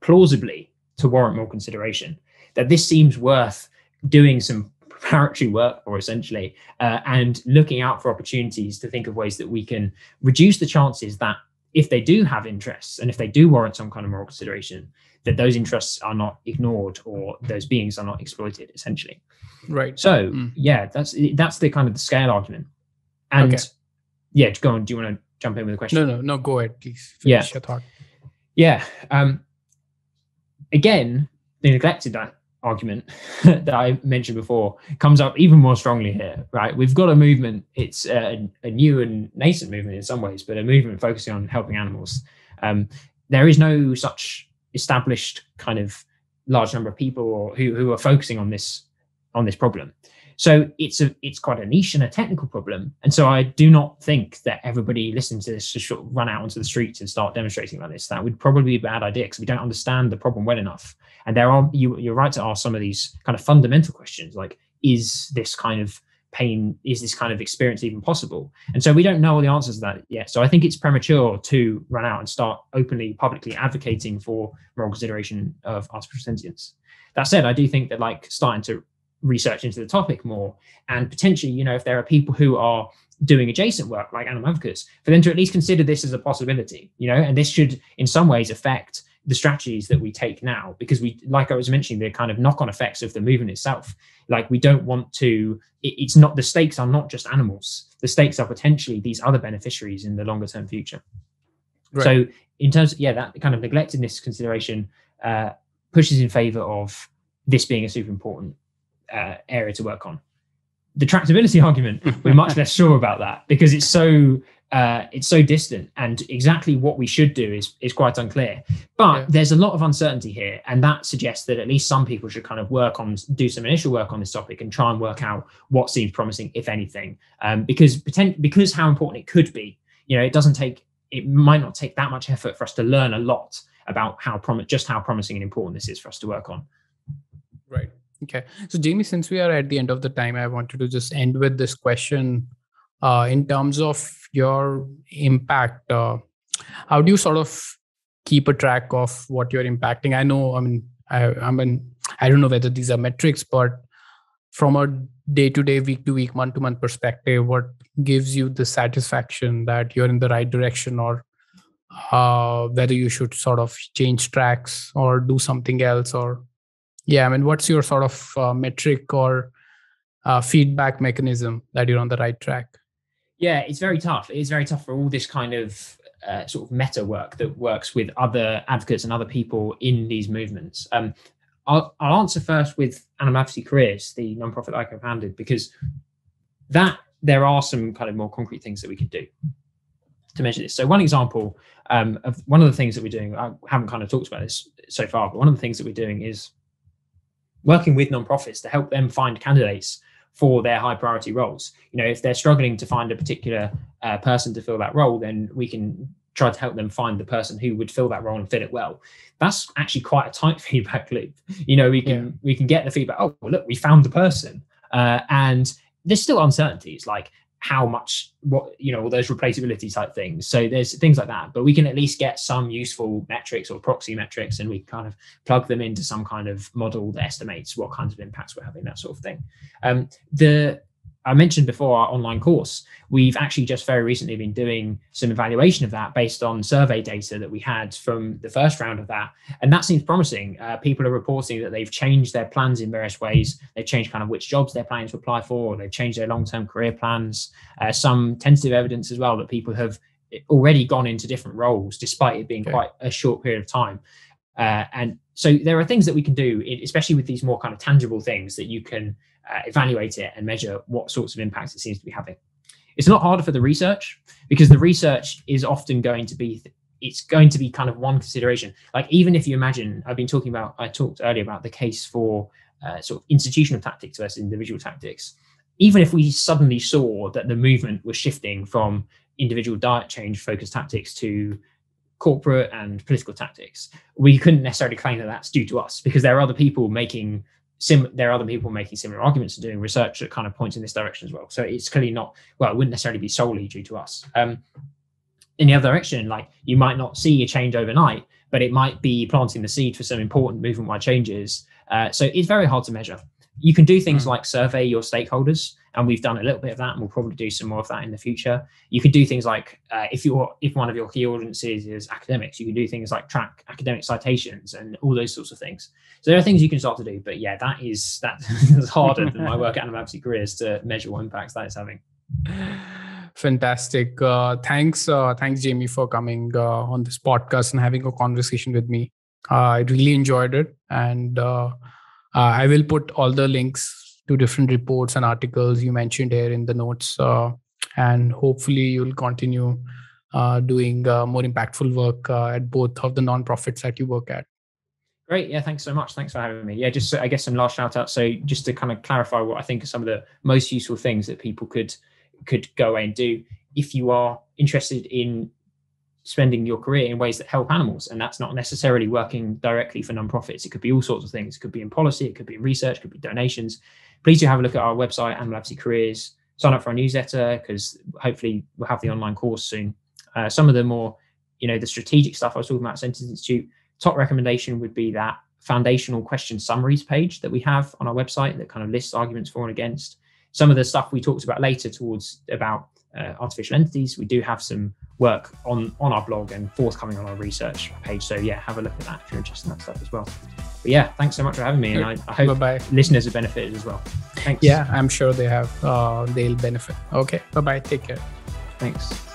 plausibly to warrant more consideration. That this seems worth doing some preparatory work for essentially, uh, and looking out for opportunities to think of ways that we can reduce the chances that if they do have interests and if they do warrant some kind of moral consideration, that those interests are not ignored or those beings are not exploited essentially. Right. So mm. yeah, that's that's the kind of the scale argument. And okay. yeah, go on. Do you want to jump in with a question? No, no, no. Go ahead, please. Finish yeah. your thought. Yeah. Um, again, the neglected argument that I mentioned before comes up even more strongly here, right? We've got a movement, it's a, a new and nascent movement in some ways, but a movement focusing on helping animals. Um, there is no such established kind of large number of people who, who are focusing on this on this problem. So it's a it's quite a niche and a technical problem. And so I do not think that everybody listening to this should run out onto the streets and start demonstrating like this. That would probably be a bad idea because we don't understand the problem well enough. And there are you you're right to ask some of these kind of fundamental questions like is this kind of pain is this kind of experience even possible and so we don't know all the answers to that yet so i think it's premature to run out and start openly publicly advocating for moral consideration of artificial sentience that said i do think that like starting to research into the topic more. And potentially you know if there are people who are doing adjacent work like animal advocates for them to at least consider this as a possibility you know? And this should in some ways affect the strategies that we take now. Because we like i was mentioning the kind of knock-on effects of the movement itself. Like we don't want to it, it's not the stakes are not just animals. The stakes are potentially these other beneficiaries in the longer term future. Right. so in terms of yeah that kind of neglecting this consideration uh, pushes in favor of this being a super important uh, area to work on. The tractability argument we're much less sure about that because it's so uh, it's so distant and exactly what we should do is is quite unclear. But yeah. there's a lot of uncertainty here and that suggests that at least some people should kind of work on do some initial work on this topic and try and work out what seems promising if anything. Um, because potent- because how important it could be you know it doesn't take it might not take that much effort for us to learn a lot about how prom- just how promising and important this is for us to work on. Right okay. So jamie since we are at the end of the time i wanted to just end with this question uh, in terms of your impact uh, how do you sort of keep a track of what you're impacting? I know i mean i i mean i don't know whether these are metrics but from a day to day week to week month to month perspective what gives you the satisfaction that you're in the right direction or uh, whether you should sort of change tracks or do something else or yeah i mean what's your sort of uh, metric or uh, feedback mechanism that you're on the right track yeah, it's very tough. It's very tough for all this kind of uh, sort of meta work that works with other advocates and other people in these movements. Um, I'll, I'll, answer first with Advocacy Careers, the nonprofit I co-founded, because that there are some kind of more concrete things that we can do to measure this. So one example um, of one of the things that we're doing, I haven't kind of talked about this so far, but one of the things that we're doing is working with nonprofits to help them find candidates for their high priority roles. You know, if they're struggling to find a particular uh, person to fill that role, then we can try to help them find the person who would fill that role and fit it well. That's actually quite a tight feedback loop. You know, we can yeah. we can get the feedback. Oh, well, look, we found the person, uh, and there's still uncertainties like how much what you know all those replaceability type things. So there's things like that but we can at least get some useful metrics or proxy metrics and we kind of plug them into some kind of model that estimates what kinds of impacts we're having that sort of thing. Um, the I mentioned before our online course, we've actually just very recently been doing some evaluation of that based on survey data that we had from the first round of that. And that seems promising. Uh, people are reporting that they've changed their plans in various ways. They've changed kind of which jobs they're planning to apply for, or they've changed their long term career plans. Uh, some tentative evidence as well that people have already gone into different roles despite it being okay. quite a short period of time. Uh, and so there are things that we can do, especially with these more kind of tangible things that you can uh, evaluate it and measure what sorts of impacts it seems to be having. It's a lot harder for the research because the research is often going to be it's going to be kind of one consideration. Like even if you imagine, I've been talking about, I talked earlier about the case for uh, sort of institutional tactics versus individual tactics. Even if we suddenly saw that the movement was shifting from individual diet change focused tactics to corporate and political tactics, we couldn't necessarily claim that that's due to us because there are other people making sim- there are other people making similar arguments and doing research that kind of points in this direction as well. So it's clearly not well, it wouldn't necessarily be solely due to us. Um, in the other direction, like you might not see a change overnight, but it might be planting the seed for some important movement-wide changes. Uh, so it's very hard to measure. You can do things mm. like survey your stakeholders and we've done a little bit of that and we'll probably do some more of that in the future. You can do things like uh, if you're if one of your key audiences is academics you can do things like track academic citations and all those sorts of things. So there are things you can start to do but yeah that is that is harder than my work at Advocacy careers to measure what impacts that is having. Fantastic. Uh, thanks uh, thanks jamie for coming uh, on this podcast and having a conversation with me. Uh, i really enjoyed it and uh, i will put all the links to different reports and articles you mentioned here in the notes. Uh, and hopefully, you'll continue uh, doing uh, more impactful work at both of the nonprofits that you work at. Great. Yeah. Thanks so much. Thanks for having me. Yeah. Just, I guess, some last shout out. So, just to kind of clarify what I think are some of the most useful things that people could could go away and do if you are interested in spending your career in ways that help animals. And that's not necessarily working directly for nonprofits. It could be all sorts of things. It could be in policy, it could be in research, it could be donations please do have a look at our website, Advocacy Careers. Sign up for our newsletter because hopefully we'll have the online course soon. Uh, some of the more, you know, the strategic stuff I was talking about, Sentience Institute. Top recommendation would be that foundational question summaries page that we have on our website that kind of lists arguments for and against. Some of the stuff we talked about later towards about uh, artificial entities. We do have some work on on our blog and forthcoming on our research page. So yeah, have a look at that if you're interested in that stuff as well. But yeah, thanks so much for having me, and I, I hope Bye-bye. listeners have benefited as well. Thanks. Yeah, I'm sure they have. Uh, they'll benefit. Okay. Bye bye. Take care. Thanks.